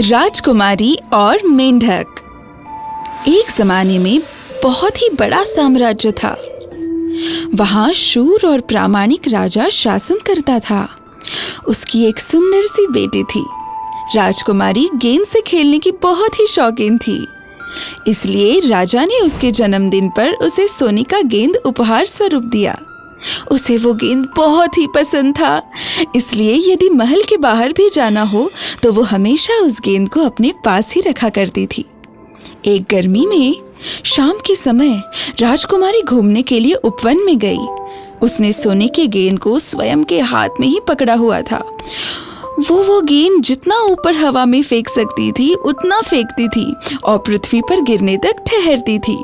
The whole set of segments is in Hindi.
राजकुमारी और मेंढक। एक जमाने में बहुत ही बड़ा साम्राज्य था। वहाँ शूर और प्रामाणिक राजा शासन करता था। उसकी एक सुंदर सी बेटी थी। राजकुमारी गेंद से खेलने की बहुत ही शौकीन थी। इसलिए राजा ने उसके जन्मदिन पर उसे सोने का गेंद उपहार स्वरूप दिया। उसे वो गेंद बहुत ही पसंद था। इसलिए यदि महल के बाहर भी जाना हो तो वो हमेशा उस गेंद को अपने पास ही रखा करती थी। एक गर्मी में, शाम के समय, राजकुमारी घूमने के लिए उपवन में गई। उसने सोने के गेंद को स्वयं के हाथ में ही पकड़ा हुआ था। वो वो गेंद जितना ऊपर हवा में फेंक सकती थी, उतना फेंकती थी और पृथ्वी पर गिरने तक ठहरती थी।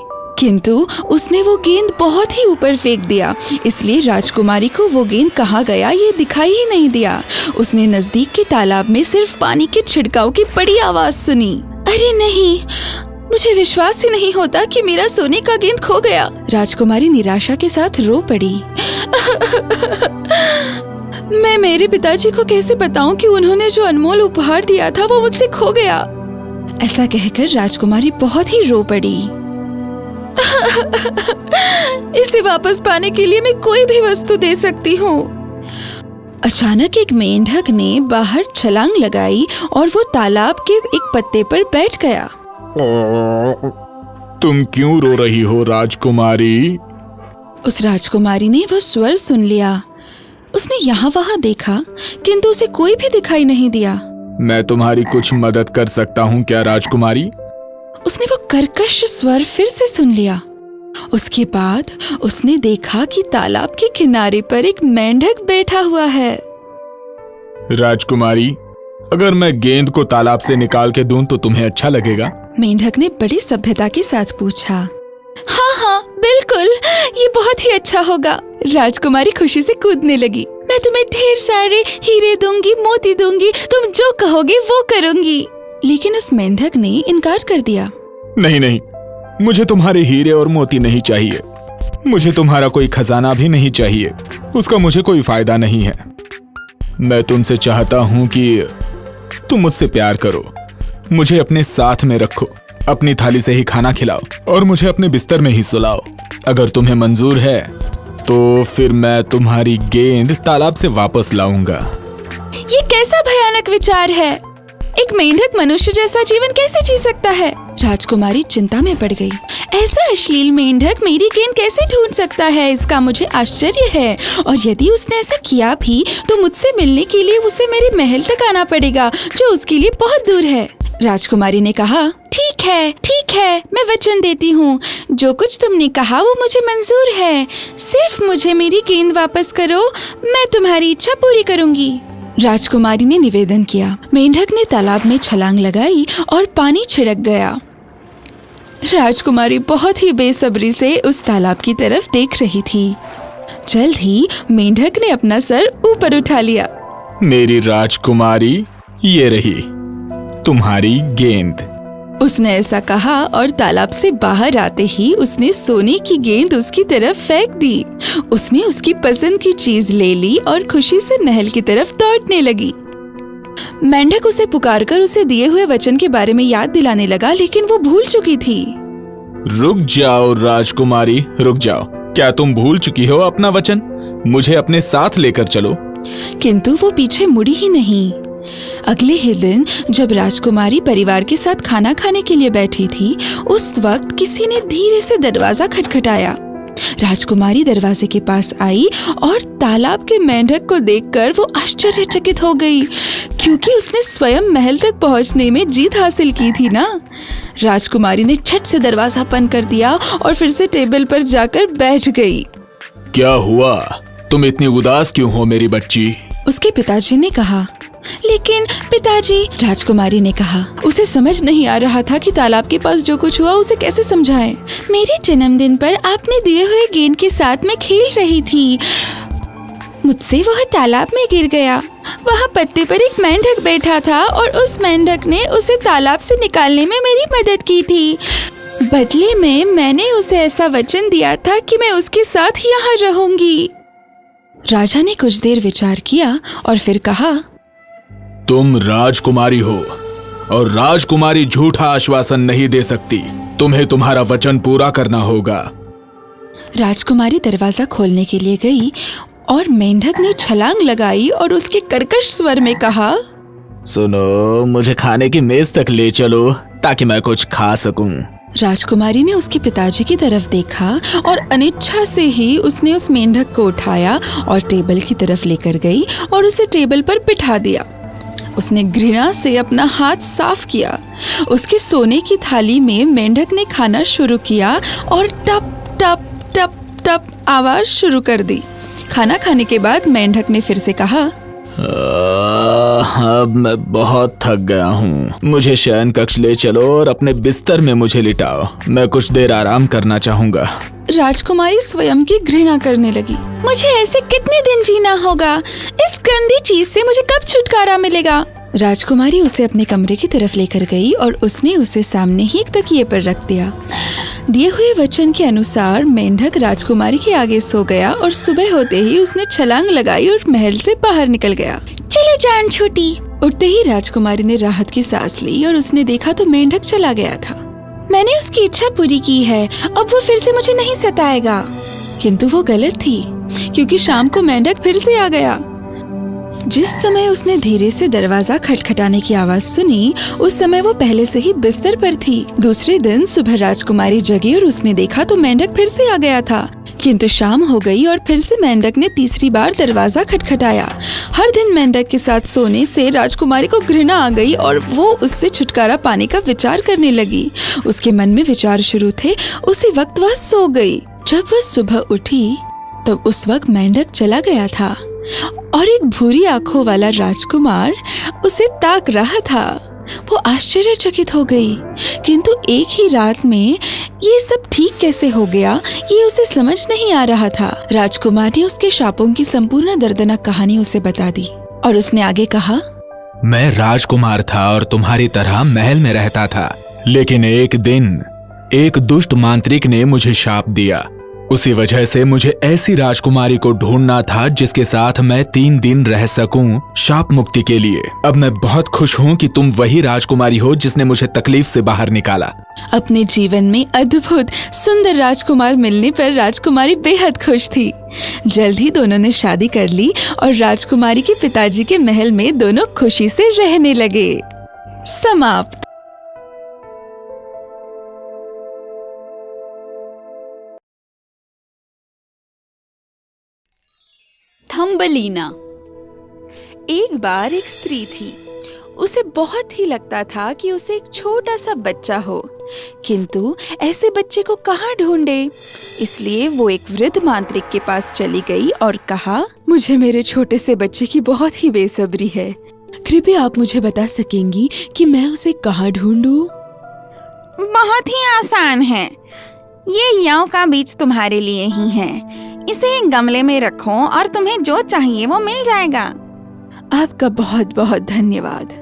किंतु उसने वो गेंद बहुत ही ऊपर फेंक दिया। इसलिए राजकुमारी को वो गेंद कहाँ गया ये दिखाई ही नहीं दिया। उसने नज़दीक के तालाब में सिर्फ़ पानी के छिड़काव की बड़ी आवाज़ सुनी। अरे नहीं, मुझे विश्वास ही नहीं होता कि मेरा सोने का गेंद खो गया। राजकुमारी निराशा के साथ रो पड़ी। मैं मेरे पिताजी को कैसे बताऊँ कि उन्होंने जो अनमोल उपहार दिया था वो मुझसे खो गया? ऐसा कहकर राजकुमारी बहुत ही रो पड़ी। इसे वापस पाने के लिए मैं कोई भी वस्तु दे सकती हूँ। अचानक एक मेंढक ने बाहर छलांग लगाई और वो तालाब के एक पत्ते पर बैठ गया। तुम क्यों रो रही हो राजकुमारी? उस राजकुमारी ने वह स्वर सुन लिया। उसने यहाँ वहाँ देखा किंतु उसे कोई भी दिखाई नहीं दिया। मैं तुम्हारी कुछ मदद कर सकता हूँ क्या राजकुमारी? उसने वो कर्कश स्वर फिर से सुन लिया। उसके बाद उसने देखा कि तालाब के किनारे पर एक मेंढक बैठा हुआ है। राजकुमारी अगर मैं गेंद को तालाब से निकाल के दूँ तो तुम्हें अच्छा लगेगा। मेंढक ने बड़ी सभ्यता के साथ पूछा। हाँ हाँ बिल्कुल ये बहुत ही अच्छा होगा। राजकुमारी खुशी से कूदने लगी। मैं तुम्हें ढेर सारे हीरे दूँगी मोती दूँगी तुम जो कहोगे वो करूँगी। लेकिन उस मेंढक ने इनकार कर दिया। नहीं नहीं। मुझे तुम्हारे हीरे और मोती नहीं चाहिए। मुझे तुम्हारा कोई खजाना भी नहीं चाहिए। उसका मुझे कोई फ़ायदा नहीं है। मैं तुमसे चाहता हूँ कि तुम मुझसे प्यार करो। मुझे अपने साथ में रखो। अपनी थाली से ही खाना खिलाओ और मुझे अपने बिस्तर में ही सुलाओ। अगर तुम्हें मंजूर है तो फिर मैं तुम्हारी गेंद तालाब से वापस लाऊँगा। ये कैसा भयानक विचार है? एक मेंढक मनुष्य जैसा जीवन कैसे जी सकता है? राजकुमारी चिंता में पड़ गई। ऐसा अश्लील मेंढक मेरी गेंद कैसे ढूंढ सकता है? इसका मुझे आश्चर्य है। और यदि उसने ऐसा किया भी तो मुझसे मिलने के लिए उसे मेरे महल तक आना पड़ेगा, जो उसके लिए बहुत दूर है। राजकुमारी ने कहा, ठीक है ठीक है, मैं वचन देती हूँ। जो कुछ तुमने कहा, वो मुझे मंजूर है। सिर्फ़ मुझे मेरी गेंद वापस करो, मैं तुम्हारी इच्छा पूरी करूँगी। राजकुमारी ने निवेदन किया। मेंढक ने तालाब में छलांग लगाई और पानी छिड़क गया। राजकुमारी बहुत ही बेसब्री से उस तालाब की तरफ़ देख रही थी। जल्द ही मेंढक ने अपना सर ऊपर उठा लिया। मेरी राजकुमारी, ये रही तुम्हारी गेंद। उसने ऐसा कहा और तालाब से बाहर आते ही उसने सोने की गेंद उसकी तरफ़ फेंक दी। उसने उसकी पसंद की चीज़ ले ली और खुशी से महल की तरफ़ दौड़ने लगी। मेंढक उसे पुकारकर उसे दिए हुए वचन के बारे में याद दिलाने लगा लेकिन वो भूल चुकी थी। रुक जाओ राजकुमारी रुक जाओ। क्या तुम भूल चुकी हो अपना वचन? मुझे अपने साथ लेकर चलो। किंतु वो पीछे मुड़ी ही नहीं। अगले ही दिन जब राजकुमारी परिवार के साथ खाना खाने के लिए बैठी थी उस वक्त किसी ने धीरे से दरवाज़ा खटखटाया। राजकुमारी दरवाजे के पास आई और तालाब के मेंढक को देखकर वो आश्चर्यचकित हो गई क्योंकि उसने स्वयं महल तक पहुँचने में जीत हासिल की थी ना। राजकुमारी ने छट से दरवाज़ा बंद कर दिया और फिर से टेबल पर जाकर बैठ गई। क्या हुआ? तुम इतनी उदास क्यों हो मेरी बच्ची? उसके पिताजी ने कहा लेकिन पिताजी, राजकुमारी ने कहा, उसे समझ नहीं आ रहा था कि तालाब के पास जो कुछ हुआ, उसे कैसे समझाए? मेरे जन्मदिन पर आपने दिए हुए गेंद के साथ मैं खेल रही थी। मुझसे वह तालाब में गिर गया। वहाँ पत्ते पर एक मेंढक बैठा था और उस मेंढक ने उसे तालाब से निकालने में मेरी मदद की थी। बदले में मैंने उसे ऐसा वचन दिया था कि मैं उसके साथ यहाँ रहूँगी। राजा ने कुछ देर विचार किया और फिर कहा तुम राजकुमारी हो और राजकुमारी झूठा आश्वासन नहीं दे सकती। तुम्हें तुम्हारा वचन पूरा करना होगा। राजकुमारी दरवाज़ा खोलने के लिए गई और मेंढक ने छलांग लगाई और उसके कर्कश स्वर में कहा सुनो मुझे खाने की मेज तक ले चलो ताकि मैं कुछ खा सकूँ। राजकुमारी ने उसके पिताजी की तरफ़ देखा और अनिच्छा से ही उसने उस मेंढक को उठाया और टेबल की तरफ़ लेकर गई और उसे टेबल पर बिठा दिया। उसने घृणा से अपना हाथ साफ़ किया। उसके सोने की थाली में मेंढक ने खाना शुरू किया और टप टप टप टप आवाज़ शुरू कर दी। खाना खाने के बाद मेंढक ने फिर से कहा अब मैं बहुत थक गया हूँ। मुझे शयन कक्ष ले चलो और अपने बिस्तर में मुझे लिटाओ। मैं कुछ देर आराम करना चाहूँगा। राजकुमारी स्वयं की घृणा करने लगी। मुझे ऐसे कितने दिन जीना होगा? इस गंदी चीज़ से मुझे कब छुटकारा मिलेगा? राजकुमारी उसे अपने कमरे की तरफ़ लेकर गई और उसने उसे सामने ही एक तकिए पर रख दिया। दिए हुए वचन के अनुसार मेंढक राजकुमारी के आगे सो गया और सुबह होते ही उसने छलांग लगाई और महल से बाहर निकल गया। चलो जान छोटी। उठते ही राजकुमारी ने राहत की सांस ली और उसने देखा तो मेंढक चला गया था। मैंने उसकी इच्छा पूरी की है अब वो फिर से मुझे नहीं सताएगा। किंतु वो गलत थी क्योंकि शाम को मेंढक फिर से आ गया। जिस समय उसने धीरे से दरवाज़ा खटखटाने की आवाज़ सुनी, उस समय वो पहले से ही बिस्तर पर थी। दूसरे दिन सुबह राजकुमारी जगी और उसने देखा तो मेंढक फिर से आ गया था। किंतु शाम हो गई और फिर से मेंढक ने तीसरी बार दरवाज़ा खटखटाया। हर दिन मेंढक के साथ सोने से राजकुमारी को घृणा आ गई और वो उससे छुटकारा पाने का विचार करने लगी। उसके मन में विचार शुरू थे, उसी वक्त वह सो गई। जब वह सुबह उठी, तब उस वक्त मेंढक चला गया था। और एक भूरी आँखों वाला राजकुमार उसे ताक रहा था। वो आश्चर्यचकित हो गई, किंतु एक ही रात में ये सब ठीक कैसे हो गया, ये उसे समझ नहीं आ रहा था। राजकुमार ने उसके शापों की संपूर्ण दर्दनाक कहानी उसे बता दी और उसने आगे कहा, मैं राजकुमार था और तुम्हारी तरह महल में रहता था, लेकिन एक दिन एक दुष्ट मांत्रिक ने मुझे शाप दिया। उसी वजह से मुझे ऐसी राजकुमारी को ढूंढना था जिसके साथ मैं तीन दिन रह सकूँ शाप मुक्ति के लिए। अब मैं बहुत खुश हूँ कि तुम वही राजकुमारी हो जिसने मुझे तकलीफ़ से बाहर निकाला। अपने जीवन में अद्भुत, सुंदर राजकुमार मिलने पर राजकुमारी बेहद खुश थी। जल्द ही दोनों ने शादी कर ली और राजकुमारी के पिताजी के महल में दोनों खुशी से रहने लगे। समाप्त। थम्बलीना एक बार एक स्त्री थी। उसे बहुत ही लगता था कि उसे एक छोटा सा बच्चा हो। किंतु ऐसे बच्चे को कहाँ ढूंढे? इसलिए वो एक वृद्ध मांत्रिक के पास चली गई और कहा मुझे मेरे छोटे से बच्चे की बहुत ही बेसब्री है। कृपया आप मुझे बता सकेंगी कि मैं उसे कहाँ ढूंढूं? बहुत ही आसान है। ये याव का बीज तुम्हारे लिए ही है। इसे गमले में रखो और तुम्हें जो चाहिए वो मिल जाएगा। आपका बहुत बहुत धन्यवाद।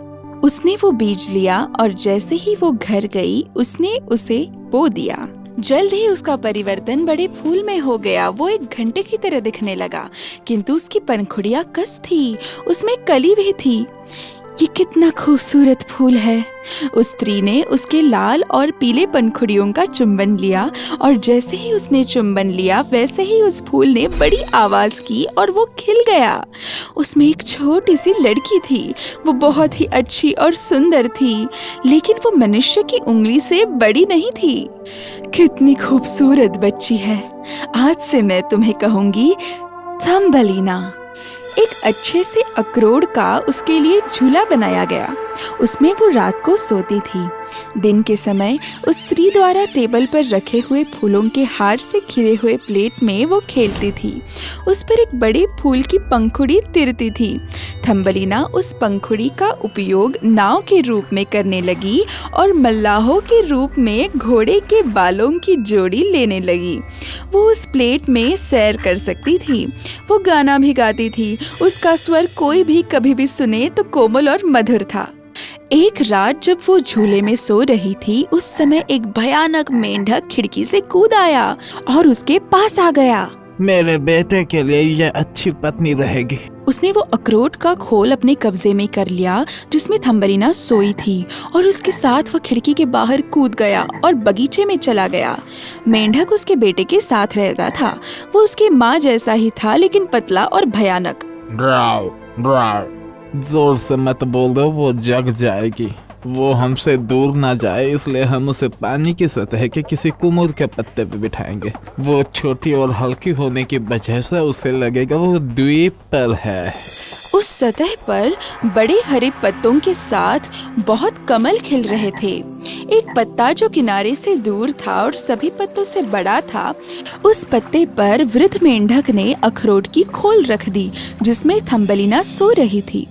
उसने वो बीज लिया और जैसे ही वो घर गई, उसने उसे बो दिया। जल्द ही उसका परिवर्तन बड़े फूल में हो गया। वो एक घंटे की तरह दिखने लगा, किंतु उसकी पनखुड़िया कस थी, उसमें कली भी थी। ये कितना खूबसूरत फूल है। उस स्त्री ने उसके लाल और पीले पंखुड़ियों का चुंबन लिया और जैसे ही उसने चुंबन लिया, वैसे ही उस फूल ने बड़ी आवाज़ की और वो खिल गया। उसमें एक छोटी सी लड़की थी। वो बहुत ही अच्छी और सुंदर थी, लेकिन वो मनुष्य की उंगली से बड़ी नहीं थी। कितनी खूबसूरत बच्ची है। आज से मैं तुम्हें कहूँगी थम्बलीना एक अच्छे से अक्रोड़ का उसके लिए झूला बनाया गया। उसमें वो रात को सोती थी। दिन के समय उस स्त्री द्वारा टेबल पर रखे हुए फूलों के हार से खिरे हुए प्लेट में वो खेलती थी। उस पर एक बड़े फूल की पंखुड़ी तिरती थी। थम्बलीना उस पंखुड़ी का उपयोग नाव के रूप में करने लगी और मल्लाहों के रूप में घोड़े के बालों की जोड़ी लेने लगी। वो उस प्लेट में सैर कर सकती थी। वो गाना भी गाती थी। उसका स्वर कोई भी कभी भी सुने तो कोमल और मधुर था। एक रात जब वो झूले में सो रही थी उस समय एक भयानक मेंढक खिड़की से कूद आया और उसके पास आ गया। मेरे बेटे के लिए यह अच्छी पत्नी रहेगी। उसने वो अखरोट का खोल अपने कब्जे में कर लिया जिसमें थम्बरीना सोई थी और उसके साथ वह खिड़की के बाहर कूद गया और बगीचे में चला गया। मेंढक उसके बेटे के साथ रहता था। वो उसके माँ जैसा ही था लेकिन पतला और भयानक। ड्राउ ड्राउ ज़ोर से मत बोल दो वो जग जाएगी। वो हमसे दूर ना जाए, इसलिए हम उसे पानी की सतह के किसी कुमुर के पत्ते पे बिठाएँगे। वो छोटी और हल्की होने की वजह से उसे लगेगा वो द्वीप पर है। उस सतह पर बड़े हरे पत्तों के साथ बहुत कमल खिल रहे थे। एक पत्ता जो किनारे से दूर था और सभी पत्तों से बड़ा था, उस पत्ते पर वृद्ध मेंढक ने अखरोट की खोल रख दी, जिसमें थम्बलिना सो रही थी।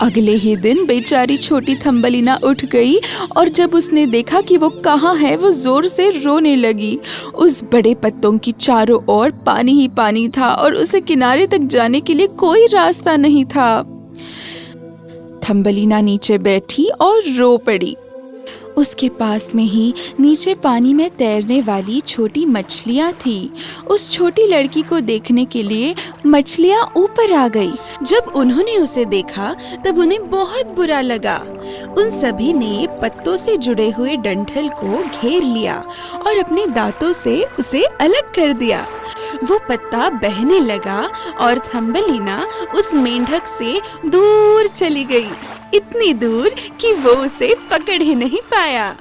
अगले ही दिन बेचारी छोटी थम्बलिना उठ गई और जब उसने देखा कि वो कहाँ है, वो ज़ोर से रोने लगी। उस बड़े पत्तों की चारों ओर पानी ही पानी था और उसे किनारे तक जाने के लिए कोई रास्ता नहीं था। थम्बलिना नीचे बैठी और रो पड़ी। उसके पास में ही नीचे पानी में तैरने वाली छोटी मछलियाँ थी। उस छोटी लड़की को देखने के लिए मछलियाँ ऊपर आ गई। जब उन्होंने उसे देखा, तब उन्हें बहुत बुरा लगा। उन सभी ने पत्तों से जुड़े हुए डंठल को घेर लिया और अपने दांतों से उसे अलग कर दिया। वो पत्ता बहने लगा और थम्बलीना उस मेंढक से दूर चली गई। इतनी दूर कि वो उसे पकड़ ही नहीं पाया।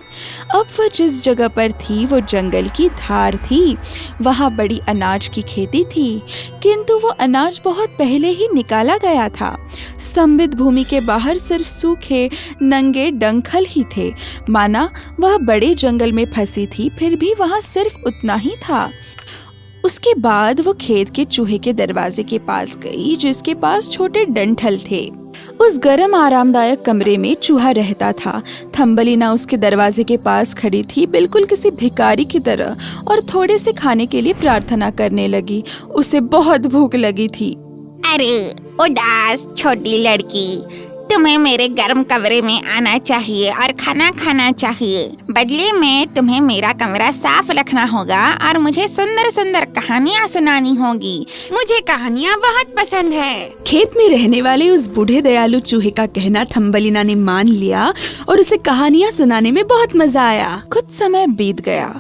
अब वो जिस जगह पर थी, वो जंगल की धार थी। वहाँ बड़ी अनाज की खेती थी, किंतु वो अनाज बहुत पहले ही निकाला गया था। स्तंभित भूमि के बाहर सिर्फ़ सूखे, नंगे डंखल ही थे। माना वह बड़े जंगल में फंसी थी, फिर भी वहाँ सिर्फ़ उतना ही था। उसके बाद वो खेत के चूहे के दरवाजे के पास गई, जिसके पास छोटे डंठल थे। उस गर्म आरामदायक कमरे में चूहा रहता था। थम्बलीना उसके दरवाजे के पास खड़ी थी, बिल्कुल किसी भिकारी की तरह, और थोड़े से खाने के लिए प्रार्थना करने लगी। उसे बहुत भूख लगी थी। अरे, उदास, छोटी लड़की। तुम्हें मेरे गर्म कमरे में आना चाहिए और खाना खाना चाहिए। बदले में तुम्हें मेरा कमरा साफ़ रखना होगा और मुझे सुंदर सुंदर कहानियाँ सुनानी होगी। मुझे कहानियाँ बहुत पसंद है। खेत में रहने वाले उस बूढ़े दयालु चूहे का कहना थम्बलिना ने मान लिया और उसे कहानियाँ सुनाने में बहुत मज़ा आया। कुछ समय बीत गया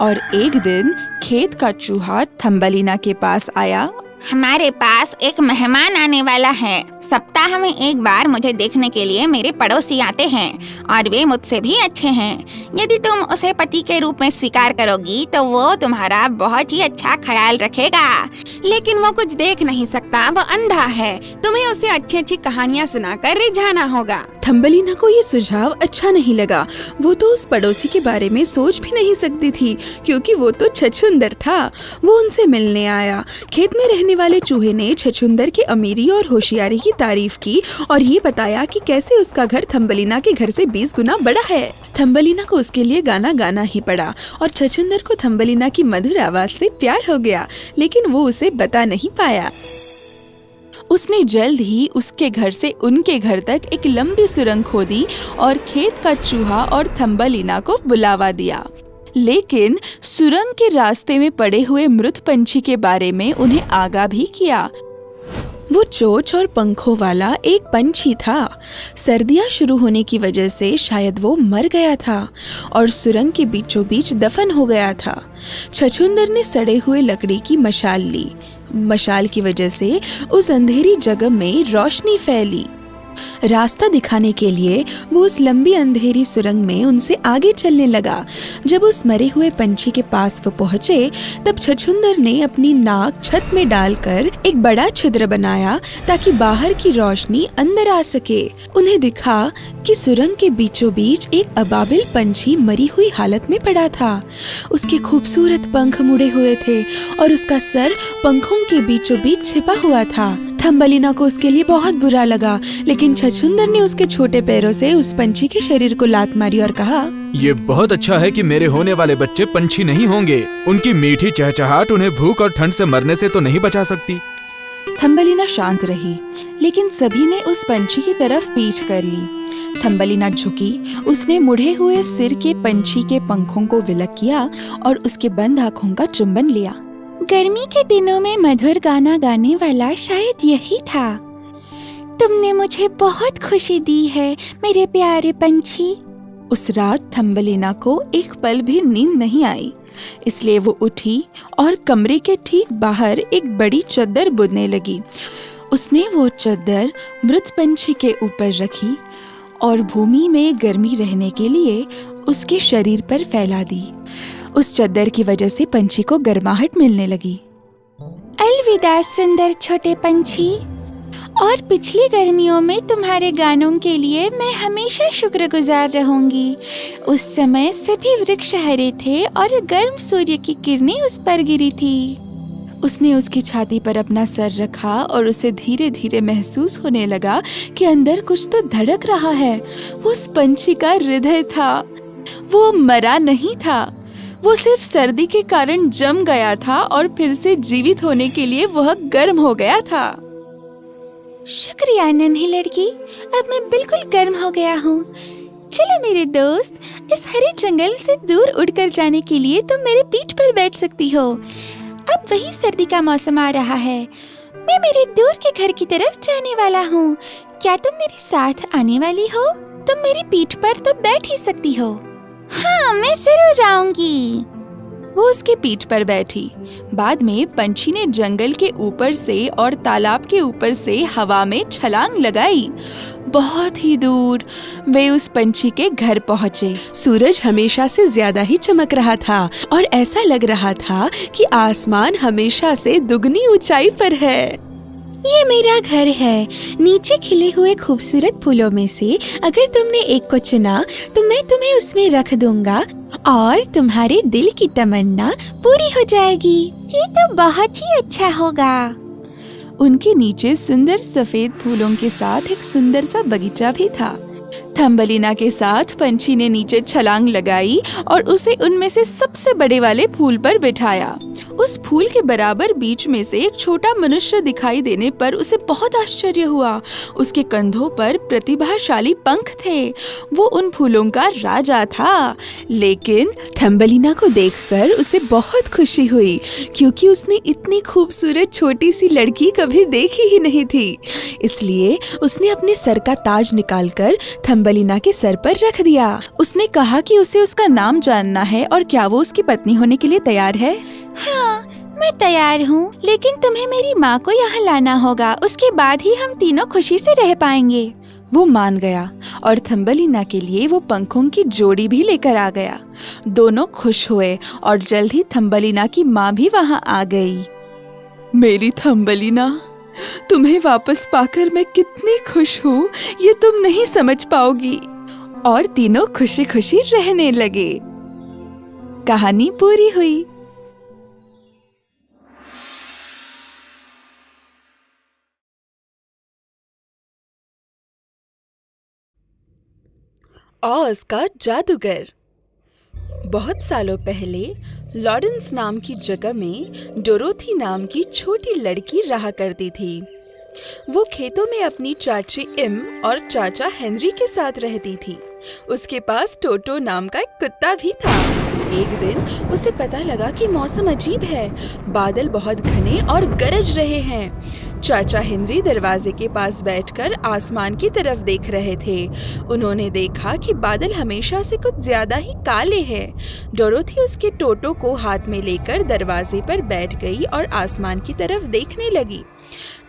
और एक दिन खेत का चूहा थम्बलिना के पास आया हमारे पास एक मेहमान आने वाला है। सप्ताह में एक बार मुझे देखने के लिए मेरे पड़ोसी आते हैं और वे मुझसे भी अच्छे हैं। यदि तुम उसे पति के रूप में स्वीकार करोगी तो वो तुम्हारा बहुत ही अच्छा ख्याल रखेगा। लेकिन वो कुछ देख नहीं सकता, वो अंधा है। तुम्हें उसे अच्छी अच्छी कहानियाँ सुनाकर रिझाना होगा। थम्बलीना को ये सुझाव अच्छा नहीं लगा। वो तो उस पड़ोसी के बारे में सोच भी नहीं सकती थी, क्योंकि वो तो छछुंदर था। वो उनसे मिलने आया। खेत में रहने वाले चूहे ने छछुंदर की अमीरी और होशियारी की तारीफ़ की और ये बताया कि कैसे उसका घर थम्बलीना के घर से बीस गुना बड़ा है। थम्बलीना को उसके लिए गाना गाना ही पड़ा और छछुंदर को थम्बलीना की मधुर आवाज़ से प्यार हो गया, लेकिन वो उसे बता नहीं पाया। उसने जल्द ही उसके घर से उनके घर तक एक लंबी सुरंग खोदी और खेत का चूहा और थम्बलीना को बुलावा दिया। लेकिन सुरंग के रास्ते में पड़े हुए मृत पंछी के बारे में उन्हें आगा भी किया। वो चोच और पंखों वाला एक पंछी था। सर्दियाँ शुरू होने की वजह से शायद वो मर गया था और सुरंग के बीचों बीच दफन हो गया था। छछुंदर ने सड़े हुए लकड़ी की मशाल ली। मशाल की वजह से उस अंधेरी जगह में रोशनी फैली। रास्ता दिखाने के लिए वो उस लंबी अंधेरी सुरंग में उनसे आगे चलने लगा। जब उस मरे हुए पंछी के पास वो पहुँचे, तब छछुंदर ने अपनी नाक छत में डालकर एक बड़ा छिद्र बनाया ताकि बाहर की रोशनी अंदर आ सके। उन्हें दिखा कि सुरंग के बीचों बीच एक अबाबिल पंछी मरी हुई हालत में पड़ा था। उसके खूबसूरत पंख मुड़े हुए थे और उसका सर पंखों के बीचों बीच छिपा हुआ था। थम्बलिना को उसके लिए बहुत बुरा लगा लेकिन छछुंदर ने उसके छोटे पैरों से उस पंछी के शरीर को लात मारी और कहा ये बहुत अच्छा है कि मेरे होने वाले बच्चे पंछी नहीं होंगे। उनकी मीठी चहचहाट उन्हें भूख और ठंड से मरने से तो नहीं बचा सकती। थम्बलिना शांत रही लेकिन सभी ने उस पंछी की तरफ़ पीठ कर ली। थम्बलिना झुकी उसने मुड़े हुए सिर के पंछी के पंखों को विलक किया और उसके बंद आँखों का चुंबन लिया। गर्मी के दिनों में मधुर गाना गाने वाला शायद यही था। तुमने मुझे बहुत खुशी दी है, मेरे प्यारे पंछी। उस रात थम्बलिना को एक पल भी नींद नहीं आई। इसलिए वो उठी और कमरे के ठीक बाहर एक बड़ी चद्दर बुनने लगी। उसने वो चद्दर मृत पंछी के ऊपर रखी और भूमि में गर्मी रहने के लिए उसके शरीर पर फैला दी। उस चद्दर की वजह से पंछी को गर्माहट मिलने लगी। अलविदा, सुंदर छोटे पंछी। और पिछली गर्मियों में तुम्हारे गानों के लिए मैं हमेशा शुक्रगुजार रहूँगी। उस समय सभी वृक्ष हरे थे और गर्म सूर्य की किरणें उस पर गिरी थी। उसने उसकी छाती पर अपना सर रखा और उसे धीरे धीरे महसूस होने लगा कि अंदर कुछ तो धड़क रहा है। उस पंछी का हृदय था। वो मरा नहीं था। वो सिर्फ़ सर्दी के कारण जम गया था और फिर से जीवित होने के लिए वह गर्म हो गया था। शुक्रिया, नन्ही लड़की। अब मैं बिल्कुल गर्म हो गया हूँ। चलो मेरे दोस्त, इस हरे जंगल से दूर उड़कर जाने के लिए तुम मेरे पीठ पर बैठ सकती हो। अब वही सर्दी का मौसम आ रहा है। मैं मेरे दूर के घर की तरफ़ जाने वाला हूँ। क्या तुम मेरे साथ आने वाली हो? तुम मेरी पीठ पर तो बैठ ही सकती हो। हाँ मैं ज़रूर आऊँगी। वो उसके पीठ पर बैठी। बाद में पंछी ने जंगल के ऊपर से और तालाब के ऊपर से हवा में छलांग लगाई। बहुत ही दूर वे उस पंछी के घर पहुँचे। सूरज हमेशा से ज़्यादा ही चमक रहा था और ऐसा लग रहा था कि आसमान हमेशा से दुगनी ऊंचाई पर है। ये मेरा घर है। नीचे खिले हुए खूबसूरत फूलों में से अगर तुमने एक को चुना तो मैं तुम्हें उसमें रख दूँगा और तुम्हारे दिल की तमन्ना पूरी हो जाएगी। ये तो बहुत ही अच्छा होगा। उनके नीचे सुंदर सफ़ेद फूलों के साथ एक सुंदर सा बगीचा भी था। थम्बलिना के साथ पंछी ने नीचे छलांग लगाई और उसे उनमें से सबसे बड़े वाले फूल पर बिठाया। उस फूल के बराबर बीच में से एक छोटा मनुष्य दिखाई देने पर उसे बहुत आश्चर्य हुआ। उसके कंधों पर प्रतिभाशाली पंख थे। वो उन फूलों का राजा था। लेकिन थम्बलिना को देखकर उसे बहुत खुशी हुई, क्योंकि उसने इतनी खूबसूरत छोटी सी लड़की कभी देखी ही नहीं थी। इसलिए उसने अपने सर का ताज निकालकर थम्बलिना के सर पर रख दिया। उसने कहा कि उसे उसका नाम जानना है और क्या वो उसकी पत्नी होने के लिए तैयार है? हाँ मैं तैयार हूँ लेकिन तुम्हें मेरी माँ को यहाँ लाना होगा। उसके बाद ही हम तीनों खुशी से रह पाएँगे। वो मान गया और थम्बलिना के लिए वो पंखों की जोड़ी भी लेकर आ गया। दोनों खुश हुए और जल्द ही थम्बलिना की माँ भी वहाँ आ गई। मेरी थम्बलिना तुम्हें वापस पाकर मैं कितनी खुश हूँ, ये तुम नहीं समझ पाओगी। और तीनों खुशी खुशी रहने लगे। कहानी पूरी हुई। ऑज का जादूगर। बहुत सालों पहले लॉरेंस नाम की जगह में डोरोथी नाम की छोटी लड़की रहा करती थी। वो खेतों में अपनी चाची इम और चाचा हेनरी के साथ रहती थी। उसके पास टोटो नाम का एक कुत्ता भी था। एक दिन उसे पता लगा कि मौसम अजीब है। बादल बहुत घने और गरज रहे हैं। चाचा हेनरी दरवाजे के पास बैठकर आसमान की तरफ़ देख रहे थे। उन्होंने देखा कि बादल हमेशा से कुछ ज़्यादा ही काले हैं। डोरोथी उसके टोटो को हाथ में लेकर दरवाजे पर बैठ गई और आसमान की तरफ़ देखने लगी।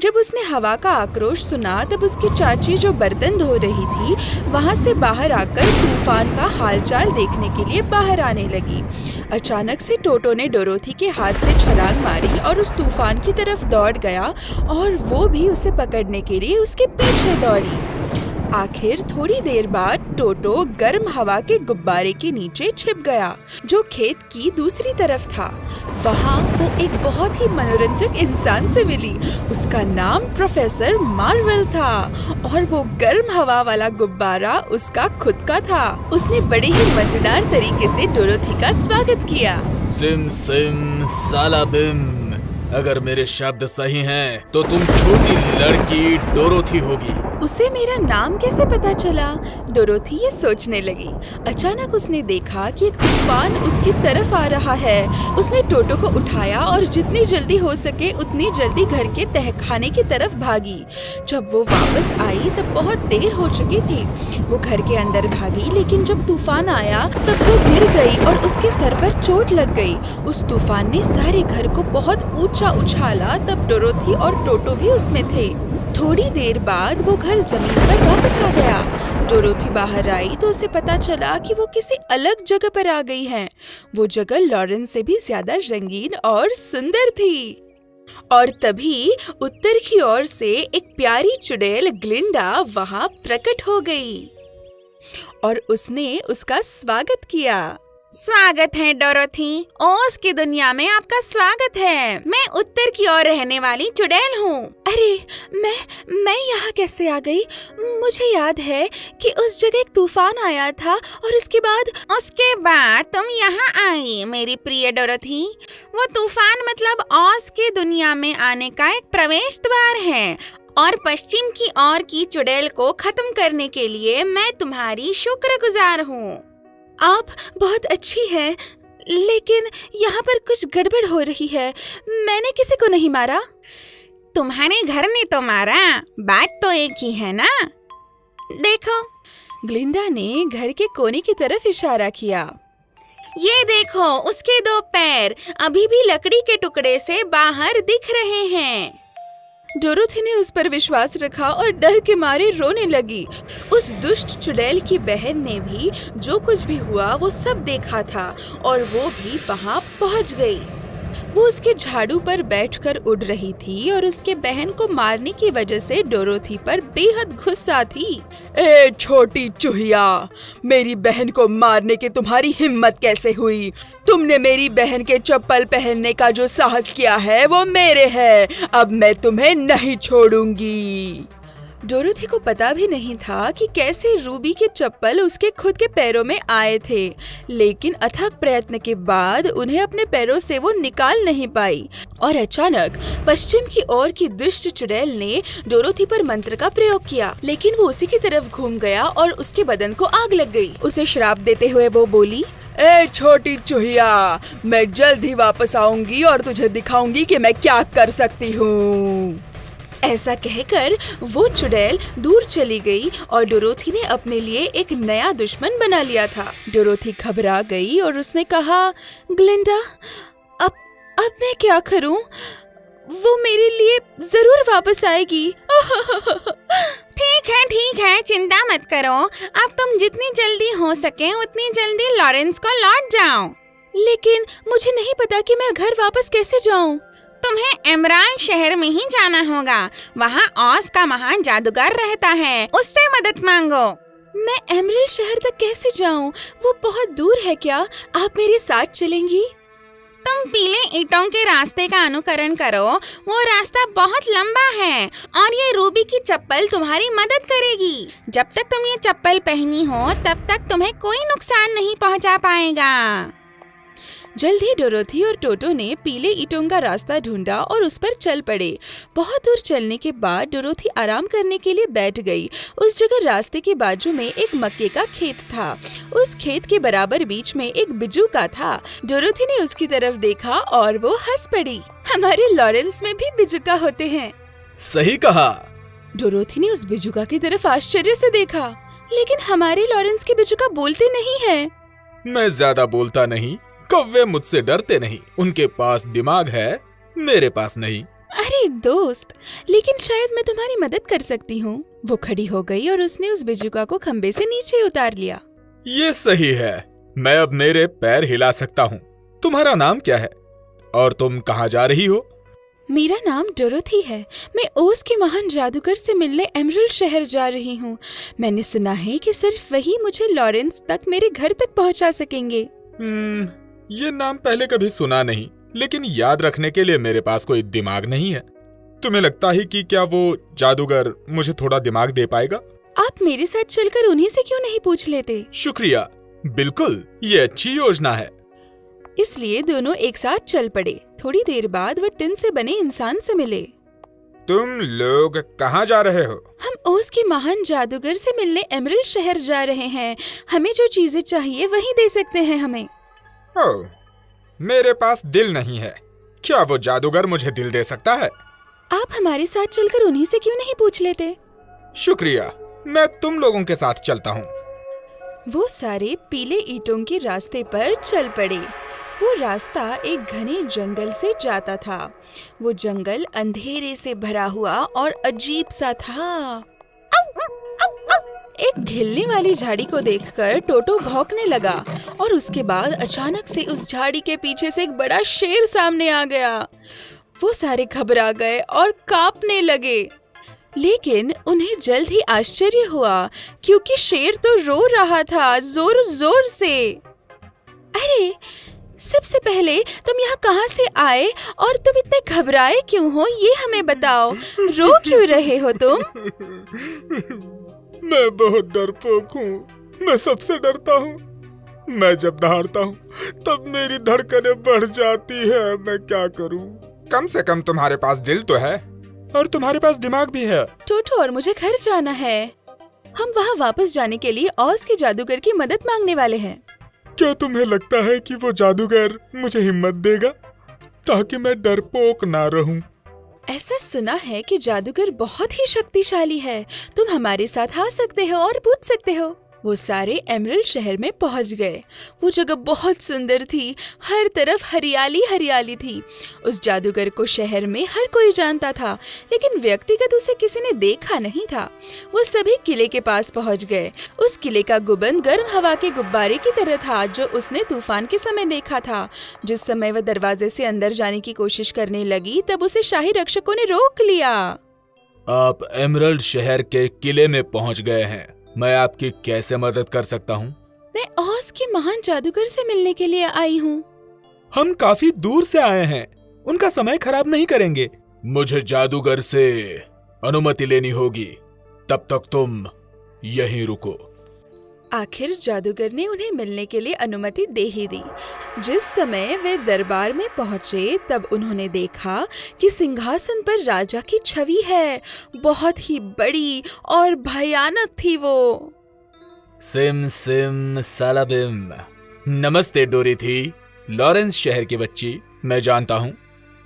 जब उसने हवा का आक्रोश सुना, तब उसकी चाची जो बर्तन धो रही थी, वहाँ से बाहर आकर तूफ़ान का हालचाल देखने के लिए बाहर आने लगी। अचानक से टोटो ने डोरोथी के हाथ से छलांग मारी और उस तूफ़ान की तरफ़ दौड़ गया और वो भी उसे पकड़ने के लिए उसके पीछे दौड़ी। आखिर थोड़ी देर बाद टोटो गर्म हवा के गुब्बारे के नीचे छिप गया, जो खेत की दूसरी तरफ़ था। वहाँ वो एक बहुत ही मनोरंजक इंसान से मिली। उसका नाम प्रोफेसर मार्वल था और वो गर्म हवा वाला गुब्बारा उसका खुद का था। उसने बड़े ही मज़ेदार तरीके से डोरोथी का स्वागत किया। सिम सिम, साला अगर मेरे शब्द सही हैं तो तुम छोटी लड़की डोरोथी होगी। उसे मेरा नाम कैसे पता चला? डोरोथी ये सोचने लगी। अचानक उसने देखा कि एक तूफ़ान उसकी तरफ़ आ रहा है। उसने टोटो को उठाया और जितनी जल्दी हो सके उतनी जल्दी घर के तहखाने की तरफ़ भागी। जब वो वापस आई, तब बहुत देर हो चुकी थी। वो घर के अंदर भागी, लेकिन जब तूफ़ान आया, तब वो गिर गई और उसके सर पर चोट लग गई। उस तूफ़ान ने सारे घर को बहुत ऊँचा उछाला तब डोरोथी और टोटो भी उसमें थे। थोड़ी देर बाद वो घर ज़मीन पर वापस आ गया। डोरोथी बाहर आई तो उसे पता चला कि वो किसी अलग जगह पर आ गई है। वो जगह लॉरेंस से भी ज़्यादा रंगीन और सुंदर थी। और तभी उत्तर की ओर से एक प्यारी चुड़ैल ग्लिंडा वहाँ प्रकट हो गई। और उसने उसका स्वागत किया। स्वागत है, डोरोथी। ओस की दुनिया में आपका स्वागत है। मैं उत्तर की ओर रहने वाली चुड़ैल हूँ। अरे, मैं मैं यहाँ कैसे आ गई? मुझे याद है कि उस जगह एक तूफ़ान आया था और उसके बाद उसके बाद तुम यहाँ आई, मेरी प्रिय डोरोथी। वो तूफ़ान मतलब ओस की दुनिया में आने का एक प्रवेश द्वार है और पश्चिम की ओर की चुड़ैल को खत्म करने के लिए मैं तुम्हारी शुक्रगुजार हूँ। आप बहुत अच्छी हैं, लेकिन यहाँ पर कुछ गड़बड़ हो रही है। मैंने किसी को नहीं मारा। तुम्हारे घर ने तो मारा। बात तो एक ही है ना? देखो। ग्लिंडा ने घर के कोने की तरफ़ इशारा किया। ये देखो, उसके दो पैर अभी भी लकड़ी के टुकड़े से बाहर दिख रहे हैं। डोरोथी ने उस पर विश्वास रखा और डर के मारे रोने लगी। उस दुष्ट चुड़ैल की बहन ने भी जो कुछ भी हुआ, वो सब देखा था और वो भी वहाँ पहुँच गई। वो उसके झाड़ू पर बैठकर उड़ रही थी और उसके बहन को मारने की वजह से डोरोथी पर बेहद गुस्सा थी। ए, छोटी चूहिया, मेरी बहन को मारने की तुम्हारी हिम्मत कैसे हुई? तुमने मेरी बहन के चप्पल पहनने का जो साहस किया है, वो मेरे है। अब मैं तुम्हें नहीं छोड़ूँगी। डोरोथी को पता भी नहीं था कि कैसे रूबी के चप्पल उसके खुद के पैरों में आए थे, लेकिन अथक प्रयत्न के बाद उन्हें अपने पैरों से वो निकाल नहीं पाई। और अचानक पश्चिम की ओर की दुष्ट चुड़ैल ने डोरोथी पर मंत्र का प्रयोग किया, लेकिन वो उसी की तरफ़ घूम गया और उसके बदन को आग लग गई। उसे श्राप देते हुए वो बोली, ए छोटी चूहिया, मैं जल्द ही वापस आऊँगी और तुझे दिखाऊँगी कि मैं क्या कर सकती हूँ। ऐसा कहकर वो चुड़ैल दूर चली गई और डोरोथी ने अपने लिए एक नया दुश्मन बना लिया था डोरोथी घबरा गई और उसने कहा ग्लिंडा अब अब मैं क्या करूँ? वो मेरे लिए ज़रूर वापस आएगी ठीक है ठीक है चिंता मत करो अब तुम जितनी जल्दी हो सके उतनी जल्दी लॉरेंस को लौट जाओ लेकिन मुझे नहीं पता कि मैं घर वापस कैसे जाऊँ। तुम्हें एमरान शहर में ही जाना होगा। वहाँ ऑस का महान जादूगर रहता है। उससे मदद मांगो। मैं एमरल शहर तक कैसे जाऊँ? वो बहुत दूर है क्या? आप मेरे साथ चलेंगी? तुम पीले ईटों के रास्ते का अनुकरण करो। वो रास्ता बहुत लंबा है और ये रूबी की चप्पल तुम्हारी मदद करेगी। जब तक तुम ये चप्पल पहनी हो, तब तक तुम्हें कोई नुकसान नहीं पहुँचा पाएगा। जल्द ही डोरोथी और टोटो ने पीले ईटों का रास्ता ढूंढा और उस पर चल पड़े। बहुत दूर चलने के बाद डोरोथी आराम करने के लिए बैठ गई। उस जगह रास्ते के बाजू में एक मक्के का खेत था। उस खेत के बराबर बीच में एक बिजू का था। डोरोथी ने उसकी तरफ़ देखा और वो हंस पड़ी। हमारे लॉरेंस में भी बिजुका होते हैं। सही कहा। डोरोथी ने उस बिजुका की तरफ़ आश्चर्य से देखा। लेकिन हमारे लॉरेंस के बिजुका बोलते नहीं हैं। मैं ज़्यादा बोलता नहीं। कौवे मुझसे डरते नहीं। उनके पास दिमाग है मेरे पास नहीं। अरे दोस्त लेकिन शायद मैं तुम्हारी मदद कर सकती हूँ। वो खड़ी हो गई और उसने उस बिजुका को खम्बे से नीचे उतार लिया। ये सही है। मैं अब मेरे पैर हिला सकता हूँ। तुम्हारा नाम क्या है? और तुम कहाँ जा रही हो? मेरा नाम डोरोथी है। मैं ओस के महान जादूगर से मिलने एमरल शहर जा रही हूँ। मैंने सुना है कि सिर्फ़ वही मुझे लॉरेंस तक मेरे घर तक पहुँचा सकेंगे। hmm, ये नाम पहले कभी सुना नहीं लेकिन याद रखने के लिए मेरे पास कोई दिमाग नहीं है। तुम्हें लगता है कि क्या वो जादूगर मुझे थोड़ा दिमाग दे पाएगा? आप मेरे साथ चलकर उन्हीं से क्यों नहीं पूछ लेते? शुक्रिया बिल्कुल ये अच्छी योजना है। इसलिए दोनों एक साथ चल पड़े। थोड़ी देर बाद वह टिन से बने इंसान से मिले। तुम लोग कहाँ जा रहे हो? हम ओस के महान जादूगर से मिलने एमरल्ड शहर जा रहे हैं। हमें जो चीज़ें चाहिए वही दे सकते हैं हमें। ओ, मेरे पास दिल नहीं है। क्या वो जादूगर मुझे दिल दे सकता है? आप हमारे साथ चलकर उन्हीं से क्यों नहीं पूछ लेते? शुक्रिया मैं तुम लोगों के साथ चलता हूँ। वो सारे पीले ईटों के रास्ते पर चल पड़े। वो रास्ता एक घने जंगल से जाता था। वो जंगल अंधेरे से भरा हुआ और अजीब सा था। एक घिलने वाली झाड़ी को देखकर टोटो भौंकने लगा और उसके बाद अचानक से उस झाड़ी के पीछे से एक बड़ा शेर सामने आ गया। वो सारे घबरा गए और कांपने लगे। लेकिन उन्हें जल्द ही आश्चर्य हुआ, क्योंकि शेर तो रो रहा था ज़ोर ज़ोर से। अरे, सबसे पहले तुम यहाँ कहाँ से आए और तुम इतने घबराए क्यों हो, ये हमें बताओ। रो क्यों रहे हो तुम? मैं बहुत डरपोक हूँ। मैं सबसे डरता हूँ। मैं जब दहाड़ता हूँ तब मेरी धड़कनें बढ़ जाती है। मैं क्या करूँ? कम से कम तुम्हारे पास दिल तो है। और तुम्हारे पास दिमाग भी है। टोटो और मुझे घर जाना है। हम वहाँ वापस जाने के लिए औस के जादूगर की मदद मांगने वाले हैं। क्या तुम्हें लगता है कि वो जादूगर मुझे हिम्मत देगा? ताकि मैं डरपोक ना रहूँ? ऐसा सुना है कि जादूगर बहुत ही शक्तिशाली है। तुम हमारे साथ आ सकते हो और पूछ सकते हो। वो सारे एमरल्ड शहर में पहुँच गए। वो जगह बहुत सुंदर थी। हर तरफ़ हरियाली हरियाली थी। उस जादूगर को शहर में हर कोई जानता था, लेकिन व्यक्तिगत उसे किसी ने देखा नहीं था। वो सभी किले के पास पहुँच गए। उस किले का गुबन गर्म हवा के गुब्बारे की तरह था, जो उसने तूफ़ान के समय देखा था। जिस समय वह दरवाजे से अंदर जाने की कोशिश करने लगी, तब उसे शाही रक्षकों ने रोक लिया। आप एमरल्ड शहर के किले में पहुँच गए हैं। मैं आपकी कैसे मदद कर सकता हूँ? मैं ओस के महान जादूगर से मिलने के लिए आई हूँ। हम काफ़ी दूर से आए हैं। उनका समय खराब नहीं करेंगे। मुझे जादूगर से अनुमति लेनी होगी। तब तक तुम यहीं रुको। आखिर जादूगर ने उन्हें मिलने के लिए अनुमति दे ही दी। जिस समय वे दरबार में पहुँचे तब उन्होंने देखा कि सिंहासन पर राजा की छवि है। बहुत ही बड़ी और भयानक थी वो। सिम सिम सलाबिम। नमस्ते डोरी थी। लॉरेंस शहर की बच्ची मैं जानता हूँ।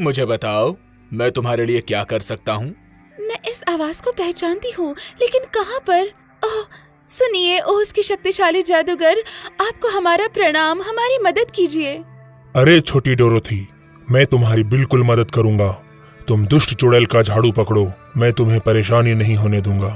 मुझे बताओ मैं तुम्हारे लिए क्या कर सकता हूँ? मैं इस आवाज़ को पहचानती हूँ लेकिन कहाँ पर? ओह सुनिए ओ उसकी शक्तिशाली जादूगर आपको हमारा प्रणाम हमारी मदद कीजिए। अरे छोटी डोरोथी मैं तुम्हारी बिल्कुल मदद करूँगा। तुम दुष्ट चुड़ैल का झाड़ू पकड़ो मैं तुम्हें परेशानी नहीं होने दूँगा।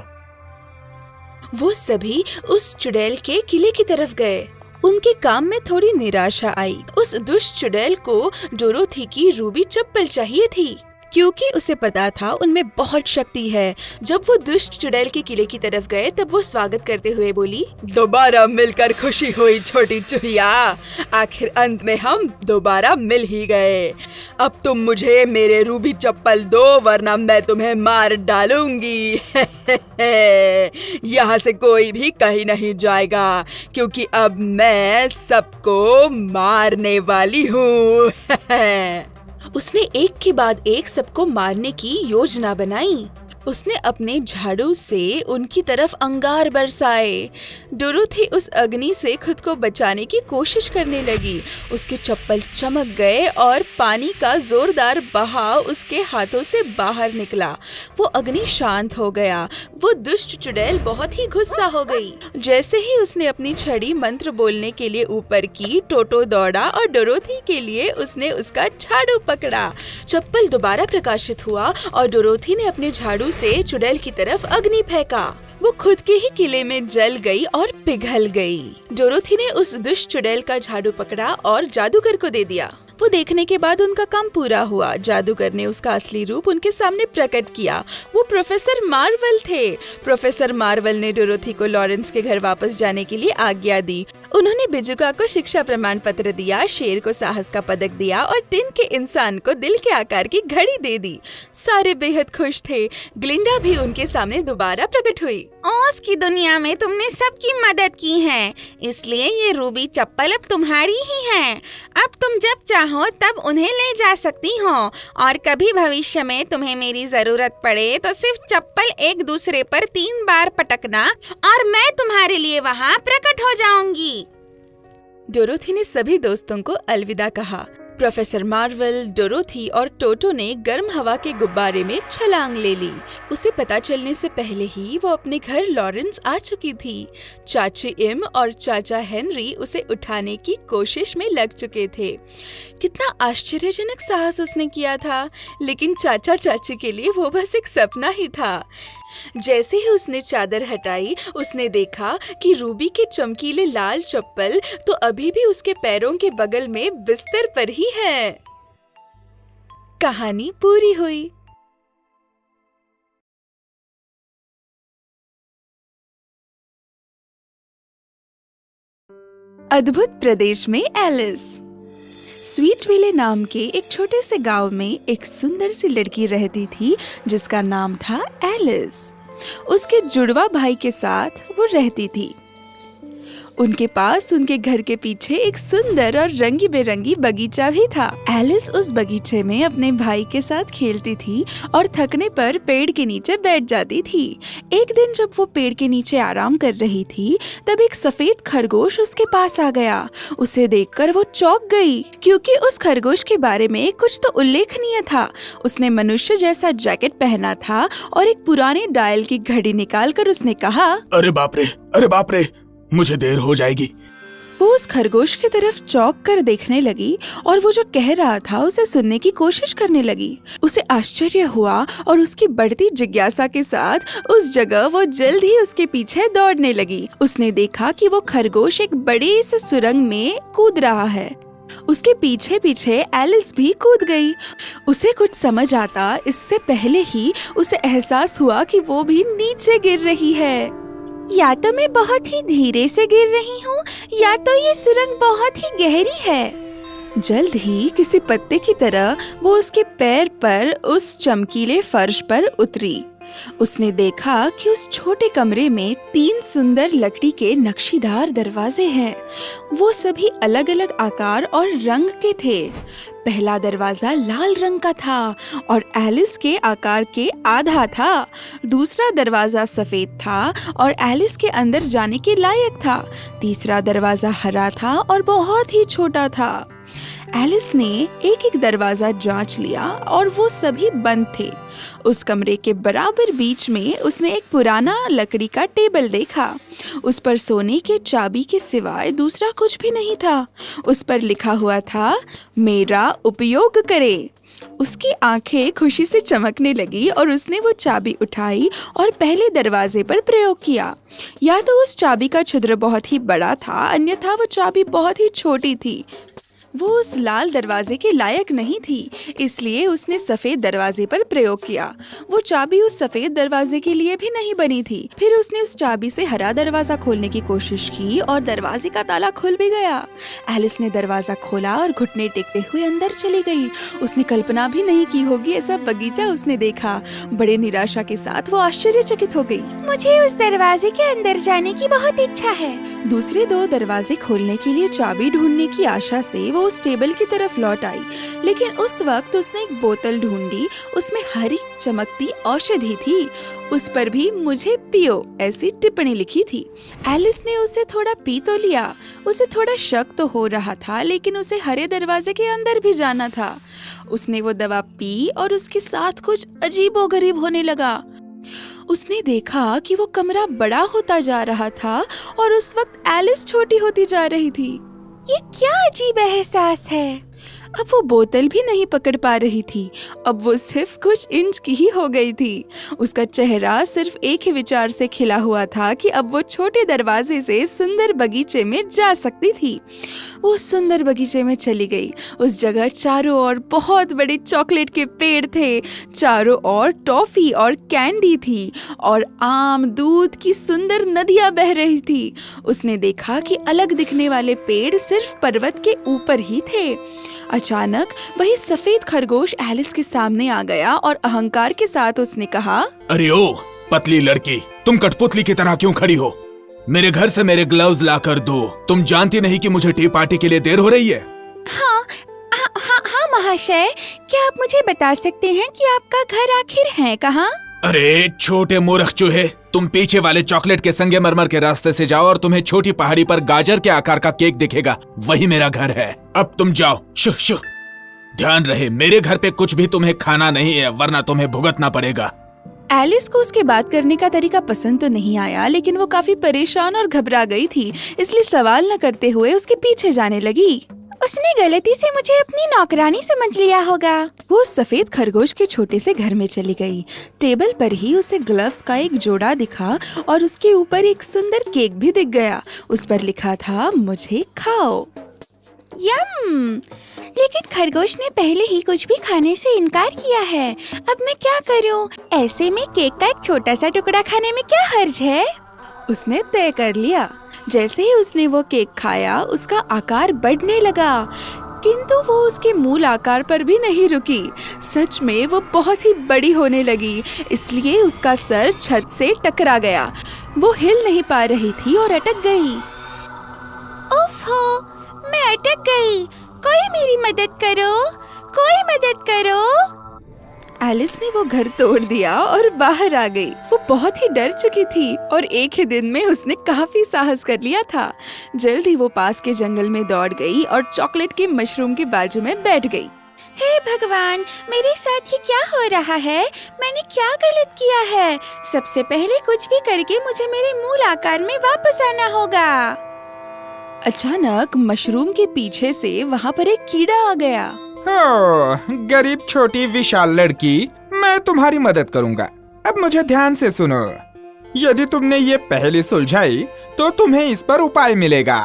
वो सभी उस चुड़ैल के किले की तरफ़ गए। उनके काम में थोड़ी निराशा आई। उस दुष्ट चुड़ैल को डोरोथी की रूबी चप्पल चाहिए थी। क्योंकि उसे पता था उनमें बहुत शक्ति है। जब वो दुष्ट चुड़ैल के किले की तरफ़ गए, तब वो स्वागत करते हुए बोली, दोबारा मिलकर खुशी हुई, छोटी चुहिया आखिर अंत में हम दोबारा मिल ही गए। अब तुम मुझे मेरे रूबी चप्पल दो, वरना मैं तुम्हें मार डालूँगी। यहाँ से कोई भी कहीं नहीं जाएगा, क्योंकि अब मैं सबको मारने वाली हूँ। उसने एक के बाद एक सबको मारने की योजना बनाई। उसने अपने झाड़ू से उनकी तरफ़ अंगार बरसाए। डोरोथी उस अग्नि से खुद को बचाने की कोशिश करने लगी। उसके चप्पल चमक गए और पानी का जोरदार बहाव उसके हाथों से बाहर निकला। वो अग्नि शांत हो गया। वो दुष्ट चुड़ैल बहुत ही गुस्सा हो गई। जैसे ही उसने अपनी छड़ी मंत्र बोलने के लिए ऊपर की, टोटो दौड़ा और डोरोथी के लिए उसने उसका झाड़ू पकड़ा। चप्पल दोबारा प्रकाशित हुआ और डोरोथी ने अपने झाड़ू से चुड़ैल की तरफ़ अग्नि फेंका। वो खुद के ही किले में जल गई और पिघल गई। डोरोथी ने उस दुष्ट चुड़ैल का झाड़ू पकड़ा और जादूगर को दे दिया। वो देखने के बाद उनका काम पूरा हुआ। जादूगर ने उसका असली रूप उनके सामने प्रकट किया। वो प्रोफेसर मार्वल थे। प्रोफेसर मार्वल ने डोरोथी को लॉरेंस के घर वापस जाने के लिए आज्ञा दी। उन्होंने बिजुका को शिक्षा प्रमाण पत्र दिया, शेर को साहस का पदक दिया और टिन के इंसान को दिल के आकार की घड़ी दे दी। सारे बेहद खुश थे। ग्लिंडा भी उनके सामने दोबारा प्रकट हुई। ओस की दुनिया में तुमने सबकी मदद की है। इसलिए ये रूबी चप्पल अब तुम्हारी ही है। अब तुम जब चाहो चाहो तब उन्हें ले जा सकती हो। और कभी भविष्य में तुम्हें मेरी ज़रूरत पड़े तो सिर्फ़ चप्पल एक दूसरे पर तीन बार पटकना, और मैं तुम्हारे लिए वहाँ प्रकट हो जाऊँगी। डोरोथी ने सभी दोस्तों को अलविदा कहा। प्रोफेसर मार्वल, डोरोथी और टोटो ने गर्म हवा के गुब्बारे में छलांग ले ली। उसे पता चलने से पहले ही वो अपने घर लॉरेंस आ चुकी थी। चाची इम और चाचा हेनरी उसे उठाने की कोशिश में लग चुके थे। कितना आश्चर्यजनक साहस उसने किया था, लेकिन चाचा चाची के लिए वो बस एक सपना ही था। जैसे ही उसने चादर हटाई, उसने देखा कि रूबी के चमकीले लाल चप्पल तो अभी भी उसके पैरों के बगल में बिस्तर पर ही है। कहानी पूरी हुई। अद्भुत प्रदेश में एलिस। स्वीट विले नाम के एक छोटे से गाँव में एक सुंदर सी लड़की रहती थी, जिसका नाम था एलिस। उसके जुड़वा भाई के साथ वो रहती थी। उनके पास, उनके घर के पीछे एक सुंदर और रंगी बेरंगी बगीचा भी था। एलिस उस बगीचे में अपने भाई के साथ खेलती थी और थकने पर पेड़ के नीचे बैठ जाती थी। एक दिन जब वो पेड़ के नीचे आराम कर रही थी, तब एक सफ़ेद खरगोश उसके पास आ गया। उसे देखकर वो चौंक गई, क्योंकि उस खरगोश के बारे में कुछ तो उल्लेखनीय था। उसने मनुष्य जैसा जैकेट पहना था और एक पुराने डायल की घड़ी निकाल कर उसने कहा, अरे बाप रे, अरे बाप रे मुझे देर हो जाएगी। वो उस खरगोश की तरफ़ चौक कर देखने लगी और वो जो कह रहा था उसे सुनने की कोशिश करने लगी। उसे आश्चर्य हुआ और उसकी बढ़ती जिज्ञासा के साथ उस जगह वो जल्द ही उसके पीछे दौड़ने लगी। उसने देखा कि वो खरगोश एक बड़े से सुरंग में कूद रहा है। उसके पीछे पीछे एलिस भी कूद गई। उसे कुछ समझ आता, इससे पहले ही उसे एहसास हुआ कि वो भी नीचे गिर रही है। या तो मैं बहुत ही धीरे से गिर रही हूँ, या तो ये सुरंग बहुत ही गहरी है। जल्द ही किसी पत्ते की तरह वो उसके पैर पर उस चमकीले फर्श पर उतरी। उसने देखा कि उस छोटे कमरे में तीन सुंदर लकड़ी के नक्शीदार दरवाजे हैं। वो सभी अलग अलग आकार और रंग के थे। पहला दरवाज़ा लाल रंग का था और एलिस के आकार के आधा था। दूसरा दरवाज़ा सफ़ेद था और एलिस के अंदर जाने के लायक था। तीसरा दरवाज़ा हरा था और बहुत ही छोटा था। एलिस ने एक एक दरवाज़ा जाँच लिया और वो सभी बंद थे। उस कमरे के बराबर बीच में उसने एक पुराना लकड़ी का टेबल देखा। उस पर सोने के चाबी के सिवाय दूसरा कुछ भी नहीं था। उस पर लिखा हुआ था, मेरा उपयोग करे। उसकी आँखें खुशी से चमकने लगी और उसने वो चाबी उठाई और पहले दरवाजे पर प्रयोग किया। या तो उस चाबी का छिद्र बहुत ही बड़ा था, अन्यथा वो चाबी बहुत ही छोटी थी। वो उस लाल दरवाजे के लायक नहीं थी इसलिए उसने सफ़ेद दरवाजे पर प्रयोग किया। वो चाबी उस सफ़ेद दरवाजे के लिए भी नहीं बनी थी। फिर उसने उस चाबी से हरा दरवाज़ा खोलने की कोशिश की और दरवाजे का ताला खुल भी गया। एलिस ने दरवाज़ा खोला और घुटने टेकते हुए अंदर चली गई। उसने कल्पना भी नहीं की होगी ऐसा बगीचा उसने देखा। बड़े निराशा के साथ वो आश्चर्यचकित हो गई। मुझे उस दरवाजे के अंदर जाने की बहुत इच्छा है। दूसरे दो दरवाजे खोलने के लिए चाबी ढूँढने की आशा से वो उस टेबल की तरफ़ लौट आई। लेकिन उस वक्त उसने एक बोतल ढूंढी, उसमें हरी चमकती औषधि थी। उस पर भी मुझे पियो ऐसी टिप्पणी लिखी थी। एलिस ने उसे थोड़ा पी तो लिया, उसे थोड़ा शक तो हो रहा था, लेकिन उसे हरे दरवाजे के अंदर भी जाना था। उसने वो दवा पी और उसके साथ कुछ अजीबो गरीब होने लगा। उसने देखा कि वो कमरा बड़ा होता जा रहा था और उस वक्त एलिस छोटी होती जा रही थी। ये क्या अजीब एहसास है? अब वो बोतल भी नहीं पकड़ पा रही थी। अब वो सिर्फ़ कुछ इंच की ही हो गई थी। उसका चेहरा सिर्फ़ एक ही विचार से खिला हुआ था कि अब वो छोटे दरवाजे से सुंदर बगीचे में जा सकती थी। वो सुंदर बगीचे में चली गई। उस जगह चारों ओर बहुत बड़े चॉकलेट के पेड़ थे। चारों ओर टॉफी और कैंडी थी और आम, दूध की सुंदर नदियाँ बह रही थी। उसने देखा कि अलग दिखने वाले पेड़ सिर्फ़ पर्वत के ऊपर ही थे। अचानक वही सफ़ेद खरगोश एलिस के सामने आ गया और अहंकार के साथ उसने कहा अरे ओ पतली लड़की तुम कठपुतली की तरह क्यों खड़ी हो? मेरे घर से मेरे ग्लव्स ला कर दो। तुम जानती नहीं कि मुझे टी पार्टी के लिए देर हो रही है हाँ हाँ महाशय क्या आप मुझे बता सकते हैं कि आपका घर आखिर है कहाँ? अरे छोटे मूर्ख चूहे तुम पीछे वाले चॉकलेट के संगे मरमर के रास्ते से जाओ और तुम्हें छोटी पहाड़ी पर गाजर के आकार का केक दिखेगा। वही मेरा घर है। अब तुम जाओ। शुह शुह। ध्यान रहे, मेरे घर पे कुछ भी तुम्हें खाना नहीं है, वरना तुम्हें भुगतना पड़ेगा। एलिस को उसके बात करने का तरीका पसंद तो नहीं आया, लेकिन वो काफ़ी परेशान और घबरा गई थी, इसलिए सवाल न करते हुए उसके पीछे जाने लगी। उसने गलती से मुझे अपनी नौकरानी समझ लिया होगा। वो सफ़ेद खरगोश के छोटे से घर में चली गई। टेबल पर ही उसे ग्लव्स का एक जोड़ा दिखा और उसके ऊपर एक सुंदर केक भी दिख गया। उस पर लिखा था मुझे खाओ। यम! लेकिन खरगोश ने पहले ही कुछ भी खाने से इनकार किया है। अब मैं क्या करूँ? ऐसे में केक का एक छोटा सा टुकड़ा खाने में क्या हर्ज है? उसने तय कर लिया। जैसे ही उसने वो केक खाया, उसका आकार बढ़ने लगा। किंतु वो उसके मूल आकार पर भी नहीं रुकी। सच में वो बहुत ही बड़ी होने लगी, इसलिए उसका सर छत से टकरा गया। वो हिल नहीं पा रही थी और अटक गई। हो, मैं अटक गई। कोई मेरी मदद करो, कोई मदद करो। एलिस ने वो घर तोड़ दिया और बाहर आ गई। वो बहुत ही डर चुकी थी और एक ही दिन में उसने काफ़ी साहस कर लिया था। जल्द ही वो पास के जंगल में दौड़ गई और चॉकलेट के मशरूम के बाजू में बैठ गई। हे hey भगवान मेरे साथ ये क्या हो रहा है? मैंने क्या गलत किया है? सबसे पहले कुछ भी करके मुझे मेरे मूल आकार में वापस आना होगा। अचानक मशरूम के पीछे से वहाँ पर एक कीड़ा आ गया। हो, गरीब छोटी विशाल लड़की मैं तुम्हारी मदद करूँगा। अब मुझे ध्यान से सुनो। यदि तुमने ये पहले सुलझाई तो तुम्हें इस पर उपाय मिलेगा।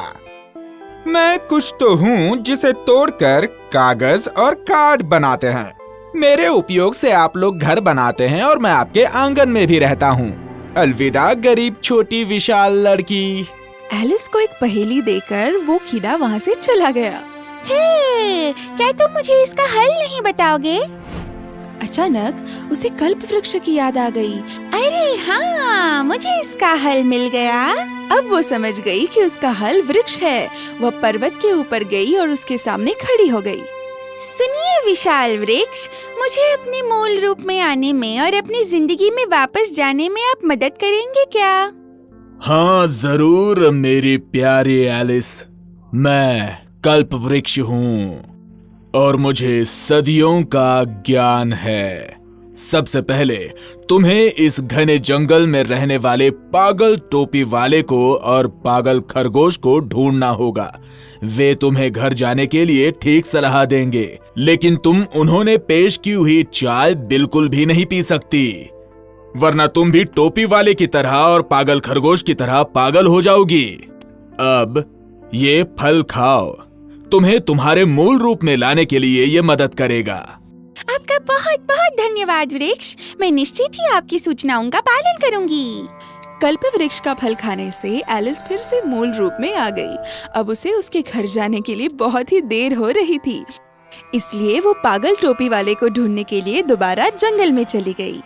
मैं कुछ तो हूँ जिसे तोड़कर कागज़ और कार्ड बनाते हैं। मेरे उपयोग से आप लोग घर बनाते हैं और मैं आपके आँगन में भी रहता हूँ। अलविदा गरीब छोटी विशाल लड़की। एलिस को एक पहेली देकर वो कीड़ा वहाँ से चला गया। हे, क्या तुम मुझे इसका हल नहीं बताओगे? अचानक उसे कल्प वृक्ष की याद आ गई। अरे हाँ मुझे इसका हल मिल गया। अब वो समझ गई कि उसका हल वृक्ष है। वह पर्वत के ऊपर गई और उसके सामने खड़ी हो गई। सुनिए विशाल वृक्ष मुझे अपने मूल रूप में आने में और अपनी ज़िंदगी में वापस जाने में आप मदद करेंगे क्या? हाँ ज़रूर मेरी प्यारी एलिस। मैं कल्प वृक्ष हूँ, और मुझे सदियों का ज्ञान है। सबसे पहले तुम्हें इस घने जंगल में रहने वाले पागल टोपी वाले को और पागल खरगोश को ढूंढना होगा। वे तुम्हें घर जाने के लिए ठीक सलाह देंगे, लेकिन तुम उन्होंने पेश की हुई चाय बिल्कुल भी नहीं पी सकती। वरना तुम भी टोपी वाले की तरह और पागल खरगोश की तरह पागल हो जाओगी। अब ये फल खाओ। तुम्हें तुम्हारे मूल रूप में लाने के लिए ये मदद करेगा। आपका बहुत बहुत धन्यवाद वृक्ष। मैं निश्चित ही आपकी सूचनाओं का पालन करूँगी। कल्प वृक्ष का फल खाने से एलिस फिर से मूल रूप में आ गई। अब उसे उसके घर जाने के लिए बहुत ही देर हो रही थी। इसलिए वो पागल टोपी वाले को ढूँढने के लिए दोबारा जंगल में चली गई।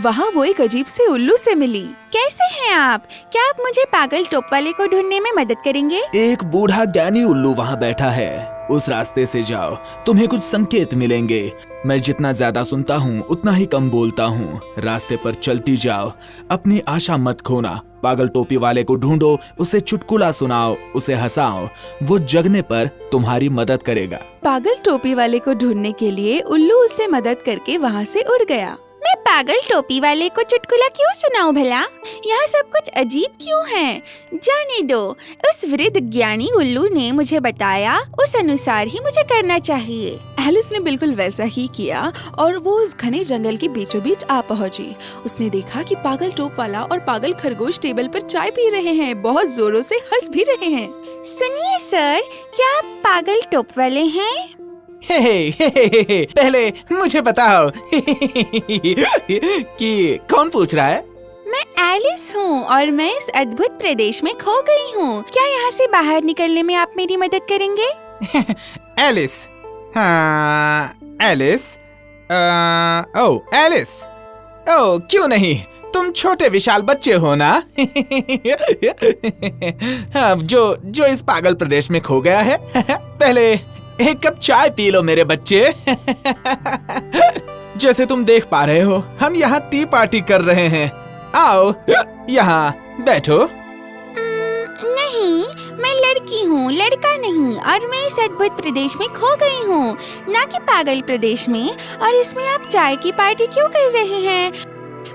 वहाँ वो एक अजीब से उल्लू से मिली। कैसे हैं आप? क्या आप मुझे पागल टोप वाले को ढूँढने में मदद करेंगे? एक बूढ़ा ज्ञानी उल्लू वहाँ बैठा है। उस रास्ते से जाओ तुम्हें कुछ संकेत मिलेंगे। मैं जितना ज़्यादा सुनता हूँ उतना ही कम बोलता हूँ। रास्ते पर चलती जाओ अपनी आशा मत खोना। पागल टोपी वाले को ढूंढो उसे चुटकुला सुनाओ उसे हंसाओ। वो जगने पर तुम्हारी मदद करेगा। पागल टोपी वाले को ढूँढने के लिए उल्लू उससे मदद करके वहाँ से उड़ गया। मैं पागल टोपी वाले को चुटकुला क्यों सुनाऊं भला? यहाँ सब कुछ अजीब क्यों है? जाने दो। उस वृद्ध ज्ञानी उल्लू ने मुझे बताया उस अनुसार ही मुझे करना चाहिए। एलिस ने बिल्कुल वैसा ही किया और वो उस घने जंगल के बीचों बीच आ पहुँची। उसने देखा कि पागल टोप वाला और पागल खरगोश टेबल पर चाय पी रहे हैं बहुत जोरों से हंस भी रहे हैं। सुनिए सर क्या आप पागल टोप वाले हैं? हे हे हे हे हे, पहले मुझे बताओ कि कौन पूछ रहा है? मैं एलिस हूँ और मैं इस अद्भुत प्रदेश में खो गई हूँ। क्या यहाँ से बाहर निकलने में आप मेरी मदद करेंगे? एलिस हाँ एलिस ओ एलिस ओ क्यों नहीं? तुम छोटे विशाल बच्चे हो ना? हाँ, जो जो इस पागल प्रदेश में खो गया है पहले एक कप चाय पी लो मेरे बच्चे। जैसे तुम देख पा रहे हो, हम यहाँ टी पार्टी कर रहे हैं। आओ, यहाँ, बैठो। नहीं, मैं लड़की हूँ, लड़का नहीं, और मैं इस अद्भुत प्रदेश में खो गई हूँ। ना कि पागल प्रदेश में, और इसमें आप चाय की पार्टी क्यों कर रहे हैं?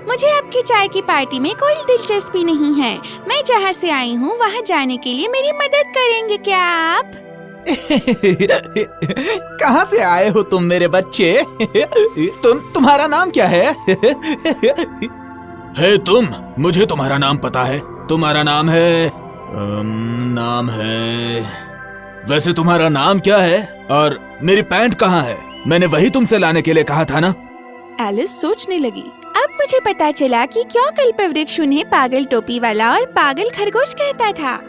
मुझे आपकी चाय की पार्टी में कोई दिलचस्पी नहीं है। मैं जहाँ से आई हूँ, वहाँ जाने के लिए मेरी मदद करेंगे क्या आप? कहाँ से आए हो तुम मेरे बच्चे? तुम तुम्हारा नाम क्या है? है तुम मुझे तुम्हारा नाम पता है। तुम्हारा नाम है अम, नाम है वैसे तुम्हारा नाम क्या है? और मेरी पैंट कहाँ है? मैंने वही तुमसे लाने के लिए कहा था ना? एलिस सोचने लगी। अब मुझे पता चला कि क्यों कल्पवृक्ष उन्हें पागल टोपी वाला और पागल खरगोश कहता था।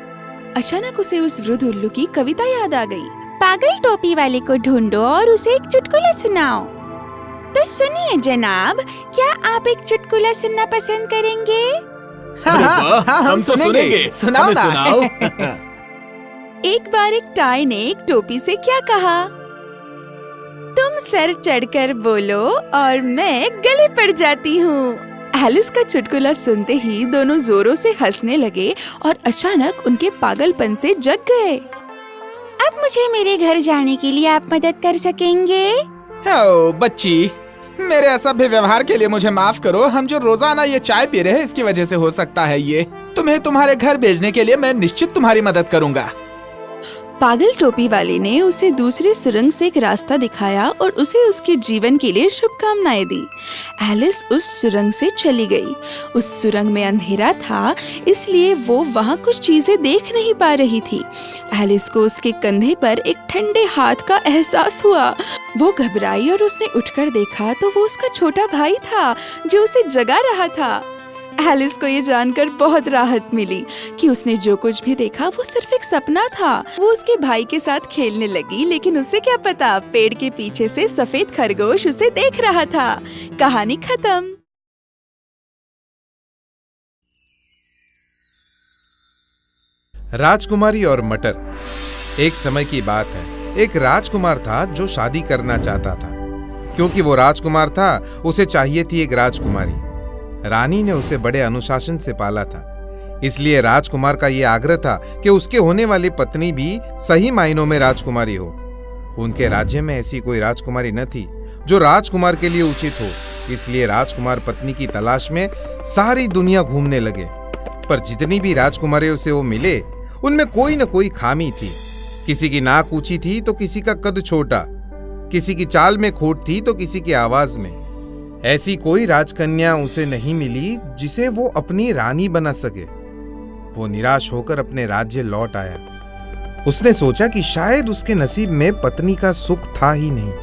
अचानक उसे उस वृद्ध उल्लू की कविता याद आ गई। पागल टोपी वाले को ढूंढो और उसे एक चुटकुला सुनाओ। तो सुनिए जनाब क्या आप एक चुटकुला सुनना पसंद करेंगे? अरे वाह, हम तो सुनेंगे। सुनाओ ना। सुनाओ। एक बार एक टाई ने एक टोपी से क्या कहा? तुम सर चढ़कर बोलो और मैं गले पड़ जाती हूँ। एलिस का चुटकुला सुनते ही दोनों जोरों से हंसने लगे और अचानक उनके पागलपन से जग गए। अब मुझे मेरे घर जाने के लिए आप मदद कर सकेंगे? ओ बच्ची। मेरे असभ्य व्यवहार के लिए मुझे माफ़ करो। हम जो रोज़ाना ये चाय पी रहे हैं इसकी वजह से हो सकता है ये। तुम्हें तुम्हारे घर भेजने के लिए मैं निश्चित तुम्हारी मदद करूँगा। पागल टोपी वाले ने उसे दूसरे सुरंग से एक रास्ता दिखाया और उसे उसके जीवन के लिए शुभकामनाएँ दी। एलिस उस सुरंग से चली गई। उस सुरंग में अंधेरा था, इसलिए वो वहाँ कुछ चीज़ें देख नहीं पा रही थी। एलिस को उसके कंधे पर एक ठंडे हाथ का एहसास हुआ। वो घबराई और उसने उठकर देखा तो वो उसका छोटा भाई था, जो उसे जगा रहा था। एलिस को ये जानकर बहुत राहत मिली कि उसने जो कुछ भी देखा, वो सिर्फ़ एक सपना था। वो उसके भाई के साथ खेलने लगी, लेकिन उसे क्या पता, पेड़ के पीछे से सफ़ेद खरगोश उसे देख रहा था। कहानी खत्म। राजकुमारी और मटर। एक समय की बात है। एक राजकुमार था जो शादी करना चाहता था। क्योंकि वो राजकुमार था, उसे चाहिए थी एक राजकुमारी। रानी ने उसे बड़े अनुशासन से पाला था। इसलिए राजकुमार का यह आग्रह था कि उसके होने वाली पत्नी भी सही मायनों में राजकुमारी हो। उनके राज्य में ऐसी कोई राजकुमारी न थी, जो राजकुमार के लिए उचित हो। इसलिए राजकुमार पत्नी की तलाश में सारी दुनिया घूमने लगे। पर जितनी भी राजकुमारियों से वो मिले, उनमें कोई न कोई खामी थी। किसी की नाक ऊँची थी तो किसी का कद छोटा, किसी की चाल में खोट थी तो किसी की आवाज़ में। ऐसी कोई राजकन्या उसे नहीं मिली जिसे वो अपनी रानी बना सके। वो निराश होकर अपने राज्य लौट आया। उसने सोचा कि शायद उसके नसीब में पत्नी का सुख था ही नहीं।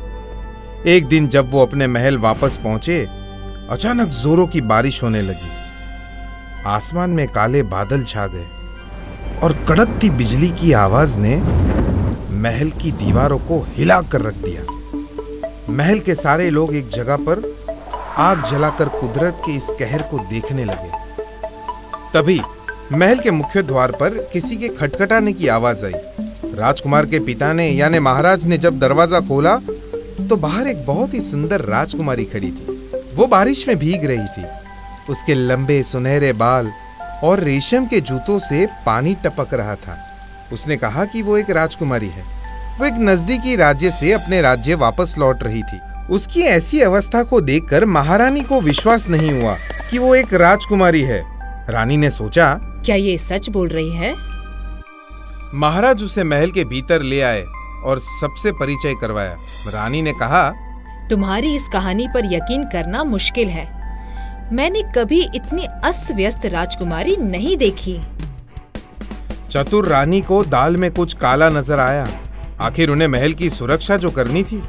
एक दिन जब वो अपने महल वापस पहुँचे, अचानक जोरों की बारिश होने लगी। आसमान में काले बादल छा गए और कड़कती बिजली की आवाज़ ने महल की दीवारों को हिला कर रख दिया। महल के सारे लोग एक जगह पर आग जलाकर कुदरत के इस कहर को देखने लगे। तभी महल के मुख्य द्वार पर किसी के खटखटाने की आवाज़ आई। राजकुमार के पिता ने, यानी महाराज ने जब दरवाज़ा खोला तो बाहर एक बहुत ही सुंदर राजकुमारी खड़ी थी। वो बारिश में भीग रही थी। उसके लंबे सुनहरे बाल और रेशम के जूतों से पानी टपक रहा था। उसने कहा कि वो एक राजकुमारी है। वो एक नजदीकी राज्य से अपने राज्य वापस लौट रही थी। उसकी ऐसी अवस्था को देखकर महारानी को विश्वास नहीं हुआ कि वो एक राजकुमारी है। रानी ने सोचा क्या ये सच बोल रही है? महाराज उसे महल के भीतर ले आए और सबसे परिचय करवाया। रानी ने कहा तुम्हारी इस कहानी पर यकीन करना मुश्किल है। मैंने कभी इतनी अस्त व्यस्त राजकुमारी नहीं देखी। चतुर रानी को दाल में कुछ काला नज़र आया। आखिर उन्हें महल की सुरक्षा जो करनी थी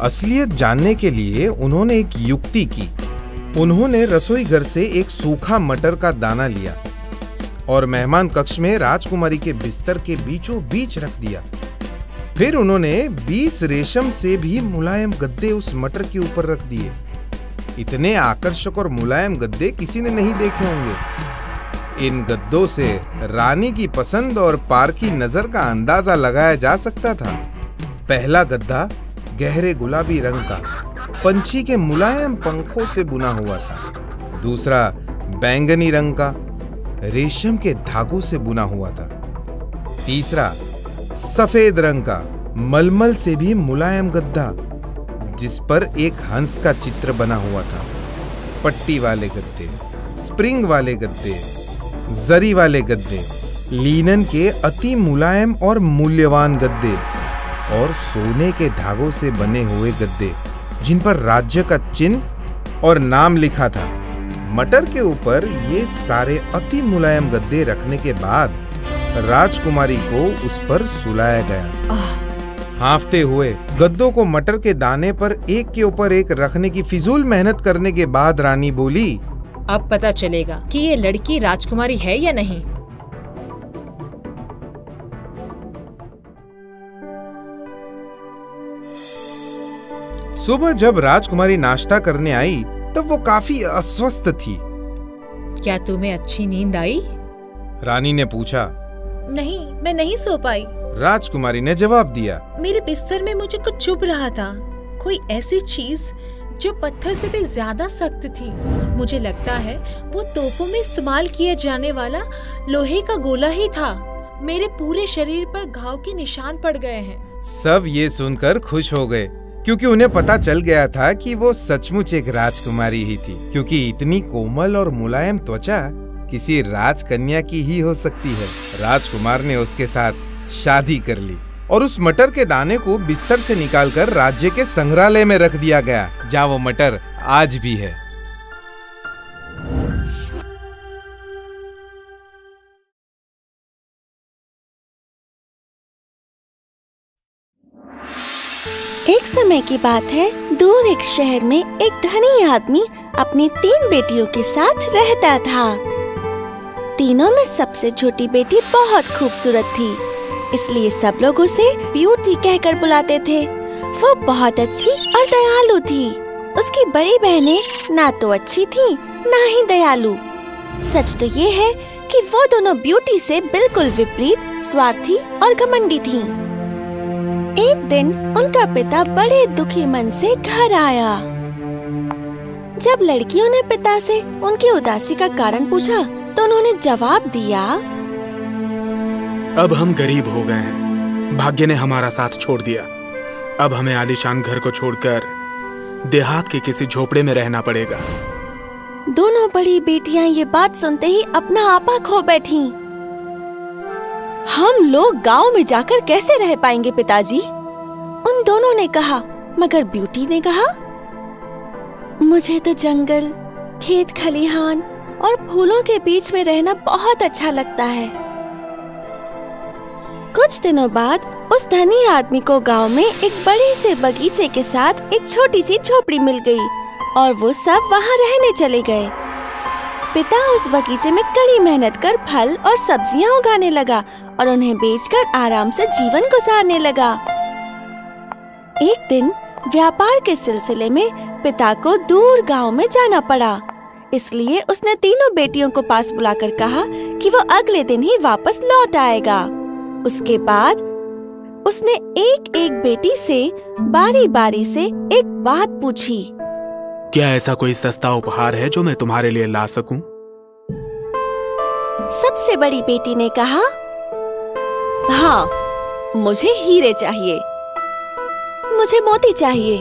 असलियत जानने के लिए उन्होंने एक युक्ति की। उन्होंने रसोई घर से एक सूखा मटर का दाना लिया और मेहमान कक्ष में राजकुमारी के बिस्तर के बीचों बीच रख दिया। फिर उन्होंने 20 रेशम से भी मुलायम गद्दे उस मटर के ऊपर रख दिए। इतने आकर्षक और मुलायम गद्दे किसी ने नहीं देखे होंगे। इन गद्दों से रानी की पसंद और पार की नज़र का अंदाज़ा लगाया जा सकता था। पहला गद्दा गहरे गुलाबी रंग का, पंछी के मुलायम पंखों से बुना हुआ था। दूसरा, बैंगनी रंग का, रेशम के धागों से बुना हुआ था। तीसरा, सफ़ेद रंग का, मलमल से भी मुलायम गद्दा, जिस पर एक हंस का चित्र बना हुआ था। पट्टी वाले गद्दे, स्प्रिंग वाले गद्दे, जरी वाले गद्दे, लीनन के अति मुलायम और मूल्यवान गद्दे। और सोने के धागों से बने हुए गद्दे जिन पर राज्य का चिन्ह और नाम लिखा था। मटर के ऊपर ये सारे अति मुलायम गद्दे रखने के बाद राजकुमारी को उस पर सुलाया गया। हाफते हुए गद्दों को मटर के दाने पर एक के ऊपर एक रखने की फिजूल मेहनत करने के बाद रानी बोली अब पता चलेगा कि ये लड़की राजकुमारी है या नहीं। सुबह जब राजकुमारी नाश्ता करने आई तब वो काफ़ी अस्वस्थ थी। क्या तुम्हें अच्छी नींद आई? रानी ने पूछा। नहीं मैं नहीं सो पाई। राजकुमारी ने जवाब दिया। मेरे बिस्तर में मुझे कुछ चुभ रहा था। कोई ऐसी चीज़ जो पत्थर से भी ज़्यादा सख्त थी। मुझे लगता है वो तोपों में इस्तेमाल किया जाने वाला लोहे का गोला ही था। मेरे पूरे शरीर पर घाव के निशान पड़ गए हैं। सब ये सुनकर खुश हो गए। क्योंकि उन्हें पता चल गया था कि वो सचमुच एक राजकुमारी ही थी, क्योंकि इतनी कोमल और मुलायम त्वचा किसी राजकन्या की ही हो सकती है। राजकुमार ने उसके साथ शादी कर ली और उस मटर के दाने को बिस्तर से निकालकर राज्य के संग्रहालय में रख दिया गया, जहाँ वो मटर आज भी है। एक समय की बात है, दूर एक शहर में एक धनी आदमी अपनी तीन बेटियों के साथ रहता था। तीनों में सबसे छोटी बेटी बहुत खूबसूरत थी, इसलिए सब लोग उसे ब्यूटी कहकर बुलाते थे। वो बहुत अच्छी और दयालु थी। उसकी बड़ी बहनें ना तो अच्छी थी, ना ही दयालु। सच तो ये है कि वो दोनों ब्यूटी से बिल्कुल विपरीत, स्वार्थी और घमंडी थीं। एक दिन उनका पिता बड़े दुखी मन से घर आया। जब लड़कियों ने पिता से उनकी उदासी का कारण पूछा तो उन्होंने जवाब दिया अब हम गरीब हो गए हैं। भाग्य ने हमारा साथ छोड़ दिया। अब हमें आलीशान घर को छोड़कर देहात के किसी झोपड़े में रहना पड़ेगा। दोनों बड़ी बेटियाँ ये बात सुनते ही अपना आपा खो बैठी। हम लोग गाँव में जाकर कैसे रह पाएँगे पिताजी? उन दोनों ने कहा, मगर ब्यूटी ने कहा, मुझे तो जंगल, खेत खलिहान और फूलों के बीच में रहना बहुत अच्छा लगता है। कुछ दिनों बाद, उस धनी आदमी को गाँव में एक बड़े से बगीचे के साथ एक छोटी सी झोपड़ी मिल गई और वो सब वहाँ रहने चले गए। पिता उस बगीचे में कड़ी मेहनत कर फल और सब्ज़ियाँ उगाने लगा और उन्हें बेचकर आराम से जीवन गुजारने लगा। एक दिन व्यापार के सिलसिले में पिता को दूर गाँव में जाना पड़ा। इसलिए उसने तीनों बेटियों को पास बुलाकर कहा कि वो अगले दिन ही वापस लौट आएगा। उसके बाद उसने एक एक बेटी से बारी बारी से एक बात पूछी। क्या ऐसा कोई सस्ता उपहार है जो मैं तुम्हारे लिए ला सकूँ? सबसे बड़ी बेटी ने कहा हाँ मुझे हीरे चाहिए। मुझे मोती चाहिए।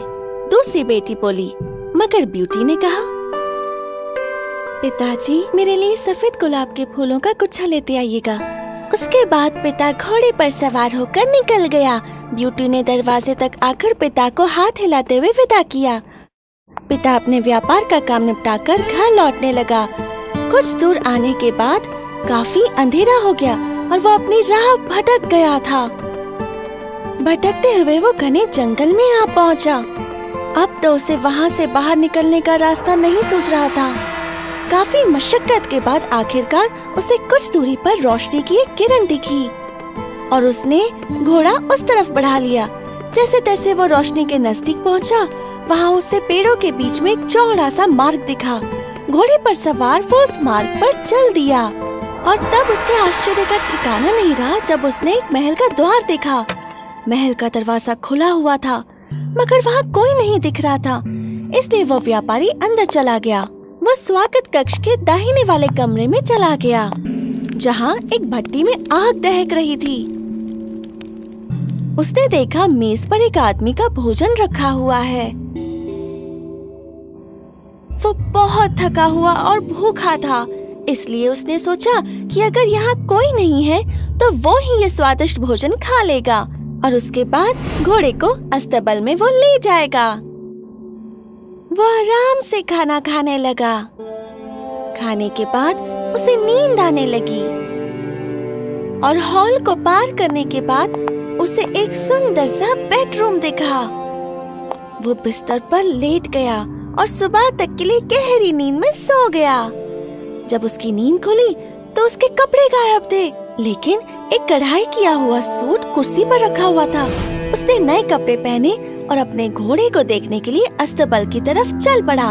दूसरी बेटी बोली, मगर ब्यूटी ने कहा, पिताजी, मेरे लिए सफ़ेद गुलाब के फूलों का गुच्छा लेते आइएगा। उसके बाद पिता घोड़े पर सवार होकर निकल गया। ब्यूटी ने दरवाजे तक आकर पिता को हाथ हिलाते हुए विदा किया। पिता अपने व्यापार का काम निपटाकर घर लौटने लगा। कुछ दूर आने के बाद काफ़ी अंधेरा हो गया। और वो अपनी राह भटक गया था। भटकते हुए वो घने जंगल में आ पहुँचा। अब तो उसे वहाँ से बाहर निकलने का रास्ता नहीं सूझ रहा था। काफ़ी मशक्कत के बाद आखिरकार उसे कुछ दूरी पर रोशनी की एक किरण दिखी और उसने घोड़ा उस तरफ़ बढ़ा लिया। जैसे तैसे वो रोशनी के नज़दीक पहुँचा, वहाँ उसे पेड़ों के बीच में एक चौड़ा सा मार्ग दिखा। घोड़े पर सवार वो उस मार्ग पर चल दिया। और तब उसके आश्चर्य का ठिकाना नहीं रहा जब उसने एक महल का द्वार देखा। महल का दरवाज़ा खुला हुआ था, मगर वहाँ कोई नहीं दिख रहा था। इसलिए वो व्यापारी अंदर चला गया। वो स्वागत कक्ष के दाहिने वाले कमरे में चला गया, जहाँ एक भट्टी में आग दहक रही थी। उसने देखा मेज पर एक आदमी का भोजन रखा हुआ है। वो बहुत थका हुआ और भूखा था। इसलिए उसने सोचा कि अगर यहाँ कोई नहीं है तो वो ही ये स्वादिष्ट भोजन खा लेगा और उसके बाद घोड़े को अस्तबल में वो ले जाएगा। वो आराम से खाना खाने लगा। खाने के बाद उसे नींद आने लगी और हॉल को पार करने के बाद उसे एक सुंदर सा बेडरूम दिखा। वो बिस्तर पर लेट गया और सुबह तक के लिए गहरी नींद में सो गया। जब उसकी नींद खुली तो उसके कपड़े गायब थे। लेकिन एक कढ़ाई किया हुआ सूट कुर्सी पर रखा हुआ था। उसने नए कपड़े पहने और अपने घोड़े को देखने के लिए अस्तबल की तरफ़ चल पड़ा।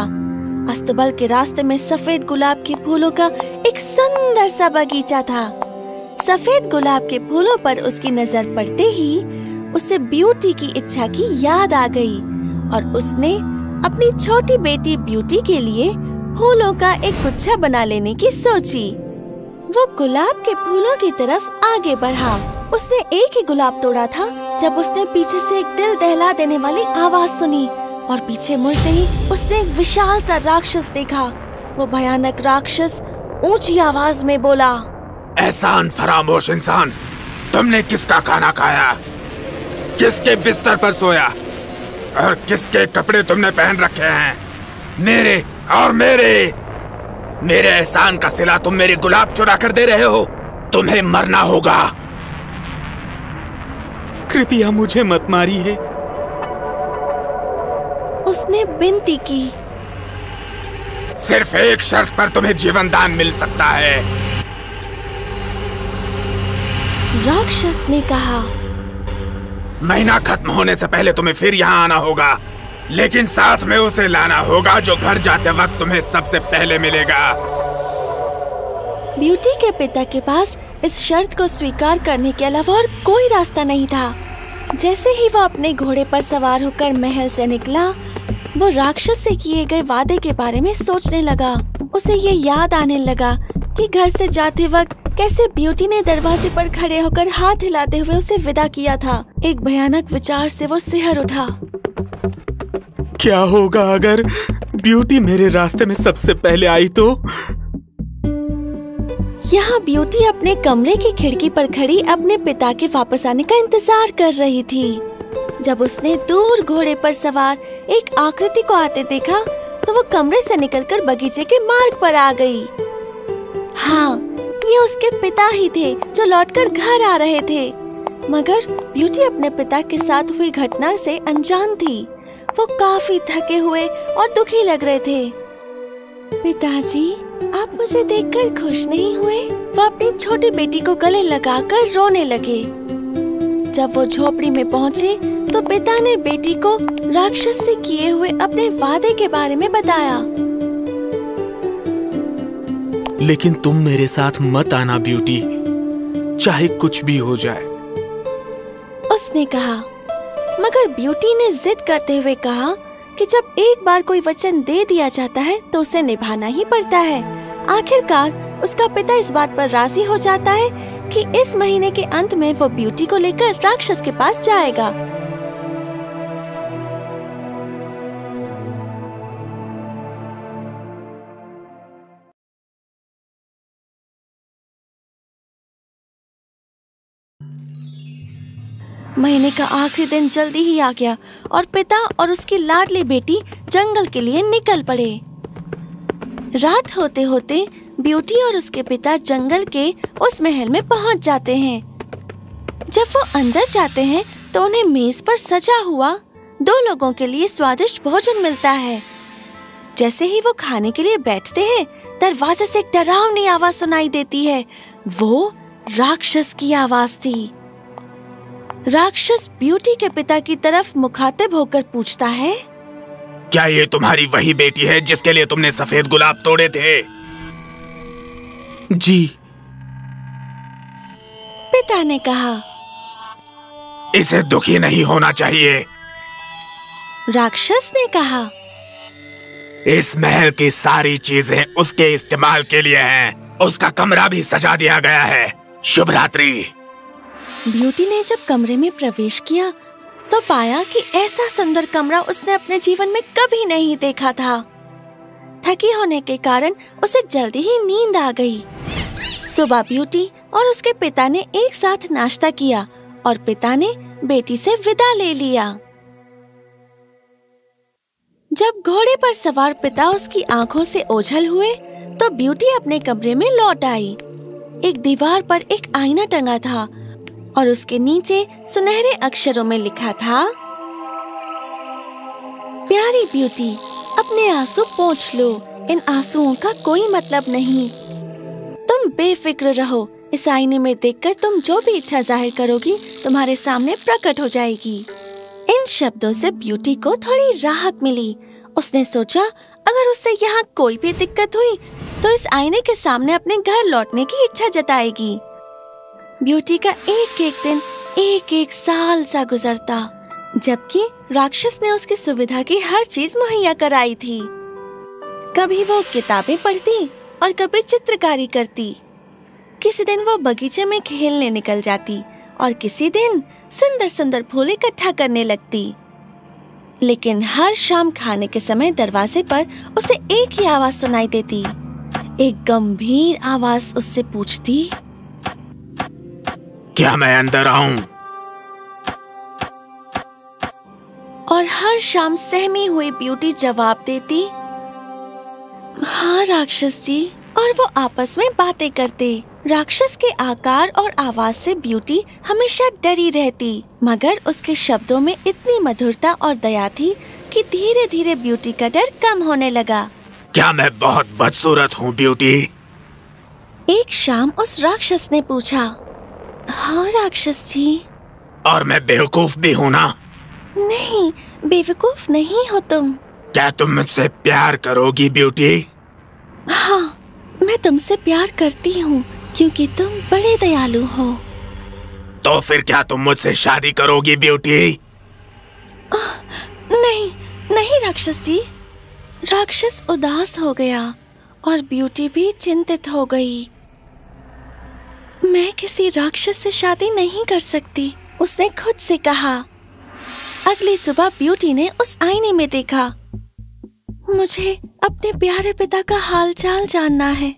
अस्तबल के रास्ते में सफ़ेद गुलाब के फूलों का एक सुंदर सा बगीचा था। सफ़ेद गुलाब के फूलों पर उसकी नज़र पड़ते ही उसे ब्यूटी की इच्छा की याद आ गई और उसने अपनी छोटी बेटी ब्यूटी के लिए फूलों का एक गुच्छा बना लेने की सोची। वो गुलाब के फूलों की तरफ़ आगे बढ़ा। उसने एक ही गुलाब तोड़ा था, जब उसने पीछे से एक दिल दहला देने वाली आवाज़ सुनी और पीछे मुड़ते ही उसने एक विशाल सा राक्षस देखा। वो भयानक राक्षस ऊँची आवाज़ में बोला, एहसान, फरामोश इंसान, तुमने किसका खाना खाया? किसके बिस्तर पर सोया? और किसके कपड़े तुमने पहन रखे हैं? मेरे और मेरे मेरे एहसान का सिला तुम मेरे गुलाब चुरा कर दे रहे हो। तुम्हें मरना होगा। कृपया मुझे मत मारी है उसने बिनती की। सिर्फ़ एक शर्त पर तुम्हें जीवन दान मिल सकता है। राक्षस ने कहा महीना खत्म होने से पहले तुम्हें फिर यहाँ आना होगा। लेकिन साथ में उसे लाना होगा जो घर जाते वक्त तुम्हें सबसे पहले मिलेगा। ब्यूटी के पिता के पास इस शर्त को स्वीकार करने के अलावा और कोई रास्ता नहीं था। जैसे ही वो अपने घोड़े पर सवार होकर महल से निकला, वो राक्षस से किए गए वादे के बारे में सोचने लगा। उसे ये याद आने लगा कि घर से जाते वक्त कैसे ब्यूटी ने दरवाजे पर खड़े होकर हाथ हिलाते हुए उसे विदा किया था। एक भयानक विचार से वो सिहर उठा। क्या होगा अगर ब्यूटी मेरे रास्ते में सबसे पहले आई तो? यहाँ ब्यूटी अपने कमरे की खिड़की पर खड़ी अपने पिता के वापस आने का इंतज़ार कर रही थी। जब उसने दूर घोड़े पर सवार एक आकृति को आते देखा तो वो कमरे से निकलकर बगीचे के मार्ग पर आ गई। हाँ ये उसके पिता ही थे जो लौटकर घर आ रहे थे। मगर ब्यूटी अपने पिता के साथ हुई घटना से अनजान थी। वो काफ़ी थके हुए और दुखी लग रहे थे। पिताजी आप मुझे देखकर खुश नहीं हुए? वो अपनी छोटी बेटी को गले लगाकर रोने लगे। जब वो झोपड़ी में पहुँचे तो पिता ने बेटी को राक्षस से किए हुए अपने वादे के बारे में बताया। लेकिन तुम मेरे साथ मत आना ब्यूटी। चाहे कुछ भी हो जाए। उसने कहा मगर ब्यूटी ने जिद करते हुए कहा कि जब एक बार कोई वचन दे दिया जाता है तो उसे निभाना ही पड़ता है। आखिरकार, उसका पिता इस बात पर राज़ी हो जाता है कि इस महीने के अंत में वो ब्यूटी को लेकर राक्षस के पास जाएगा। महीने का आखिरी दिन जल्दी ही आ गया और पिता और उसकी लाडली बेटी जंगल के लिए निकल पड़े। रात होते होते ब्यूटी और उसके पिता जंगल के उस महल में पहुँच जाते हैं। जब वो अंदर जाते हैं तो उन्हें मेज पर सजा हुआ। दो लोगों के लिए स्वादिष्ट भोजन मिलता है। जैसे ही वो खाने के लिए बैठते हैं, दरवाजे से एक डरावनी आवाज़ सुनाई देती है। वो राक्षस की आवाज़ थी। राक्षस ब्यूटी के पिता की तरफ़ मुखातिब होकर पूछता है। क्या ये तुम्हारी वही बेटी है जिसके लिए तुमने सफ़ेद गुलाब तोड़े थे? जी। पिता ने कहा इसे दुखी नहीं होना चाहिए। राक्षस ने कहा इस महल की सारी चीज़ें उसके इस्तेमाल के लिए हैं। उसका कमरा भी सजा दिया गया है। शुभ रात्रि। ब्यूटी ने जब कमरे में प्रवेश किया तो पाया कि ऐसा सुंदर कमरा उसने अपने जीवन में कभी नहीं देखा था। थकी होने के कारण उसे जल्दी ही नींद आ गई। सुबह ब्यूटी और उसके पिता ने एक साथ नाश्ता किया और पिता ने बेटी से विदा ले लिया। जब घोड़े पर सवार पिता उसकी आँखों से ओझल हुए तो ब्यूटी अपने कमरे में लौट आई। एक दीवार पर एक आईना टंगा था और उसके नीचे सुनहरे अक्षरों में लिखा था, प्यारी ब्यूटी, अपने आँसू पोंछ लो। इन आंसुओं का कोई मतलब नहीं। तुम बेफिक्र रहो। इस आईने में देखकर तुम जो भी इच्छा ज़ाहिर करोगी, तुम्हारे सामने प्रकट हो जाएगी। इन शब्दों से ब्यूटी को थोड़ी राहत मिली। उसने सोचा, अगर उससे यहाँ कोई भी दिक्कत हुई तो इस आईने के सामने अपने घर लौटने की इच्छा जताएगी। ब्यूटी का एक एक दिन एक एक साल सा गुजरता, जबकि राक्षस ने उसकी सुविधा की हर चीज़ मुहैया कराई थी। कभी वो किताबें पढ़ती और कभी चित्रकारी करती। किसी दिन वो बगीचे में खेलने निकल जाती और किसी दिन सुंदर सुंदर फूल इकट्ठा करने लगती। लेकिन हर शाम खाने के समय दरवाजे पर उसे एक ही आवाज़ सुनाई देती। एक गंभीर आवाज़ उससे पूछती क्या मैं अंदर आऊँ? और हर शाम सहमी हुई ब्यूटी जवाब देती हाँ राक्षस जी। और वो आपस में बातें करते। राक्षस के आकार और आवाज़ से ब्यूटी हमेशा डरी रहती मगर उसके शब्दों में इतनी मधुरता और दया थी कि धीरे धीरे ब्यूटी का डर कम होने लगा। क्या मैं बहुत बदसूरत हूँ ब्यूटी? एक शाम उस राक्षस ने पूछा हाँ राक्षस जी। और मैं बेवकूफ़ भी हूँ ना। नहीं बेवकूफ़ नहीं हो तुम। क्या तुम मुझसे प्यार करोगी ब्यूटी? हाँ मैं तुमसे प्यार करती हूँ क्योंकि तुम बड़े दयालु हो। तो फिर क्या तुम मुझसे शादी करोगी ब्यूटी? नहीं नहीं राक्षस जी। राक्षस उदास हो गया और ब्यूटी भी चिंतित हो गई। मैं किसी राक्षस से शादी नहीं कर सकती, उसने खुद से कहा। अगली सुबह ब्यूटी ने उस आईने में देखा। मुझे अपने प्यारे पिता का हालचाल जानना है।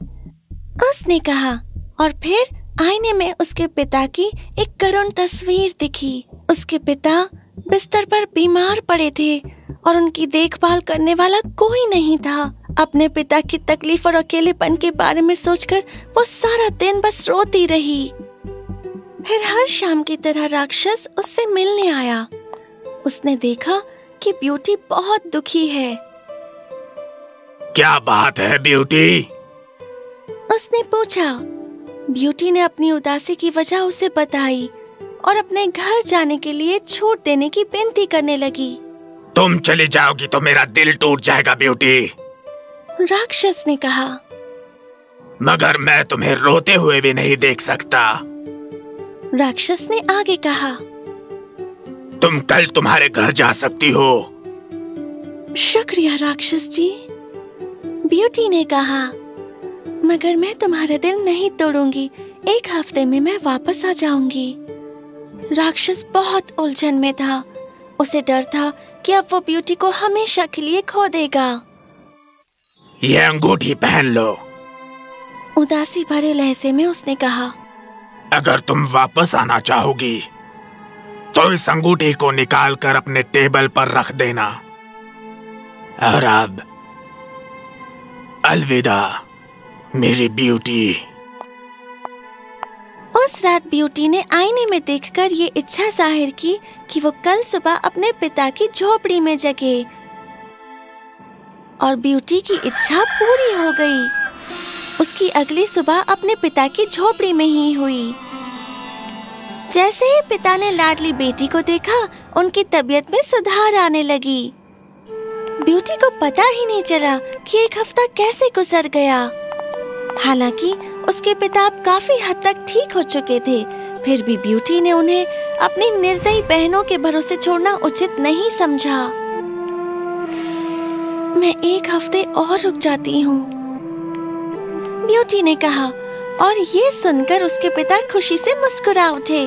उसने कहा, और फिर आईने में उसके पिता की एक करुण तस्वीर दिखी। उसके पिता बिस्तर पर बीमार पड़े थे, और उनकी देखभाल करने वाला कोई नहीं था। अपने पिता की तकलीफ़ और अकेलेपन के बारे में सोचकर वो सारा दिन बस रोती रही। फिर हर शाम की तरह राक्षस उससे मिलने आया। उसने देखा कि ब्यूटी बहुत दुखी है। क्या बात है ब्यूटी? उसने पूछा। ब्यूटी ने अपनी उदासी की वजह उसे बताई और अपने घर जाने के लिए छूट देने की विनती करने लगी। तुम चली जाओगी तो मेरा दिल टूट जाएगा ब्यूटी। राक्षस ने कहा मगर मैं तुम्हें रोते हुए भी नहीं देख सकता। राक्षस ने आगे कहा तुम कल तुम्हारे घर जा सकती हो। शुक्रिया राक्षस जी। ब्यूटी ने कहा मगर मैं तुम्हारा दिल नहीं तोड़ूँगी। एक हफ़्ते में मैं वापस आ जाऊँगी। राक्षस बहुत उलझन में था। उसे डर था कि अब वो ब्यूटी को हमेशा के लिए खो देगा। ये अंगूठी पहन लो। उदासी भरे लहजे में उसने कहा अगर तुम वापस आना चाहोगी तो इस अंगूठी को निकाल कर अपने टेबल पर रख देना। और अब अलविदा मेरी ब्यूटी। उस रात ब्यूटी ने आईने में देखकर ये इच्छा ज़ाहिर की कि वो कल सुबह अपने पिता की झोपड़ी में जगे। और ब्यूटी की इच्छा पूरी हो गई। उसकी अगली सुबह अपने पिता की झोपड़ी में ही हुई। जैसे ही पिता ने लाडली बेटी को देखा, उनकी तबीयत में सुधार आने लगी। ब्यूटी को पता ही नहीं चला कि एक हफ़्ता कैसे गुजर गया। हालाँकि उसके पिता अब काफ़ी हद तक ठीक हो चुके थे, फिर भी ब्यूटी ने उन्हें अपनी निर्दयी बहनों के भरोसे छोड़ना उचित नहीं समझा। मैं एक हफ़्ते और रुक जाती हूँ। ब्यूटी ने कहा, और ये सुनकर उसके पिता खुशी से मुस्कुरा उठे।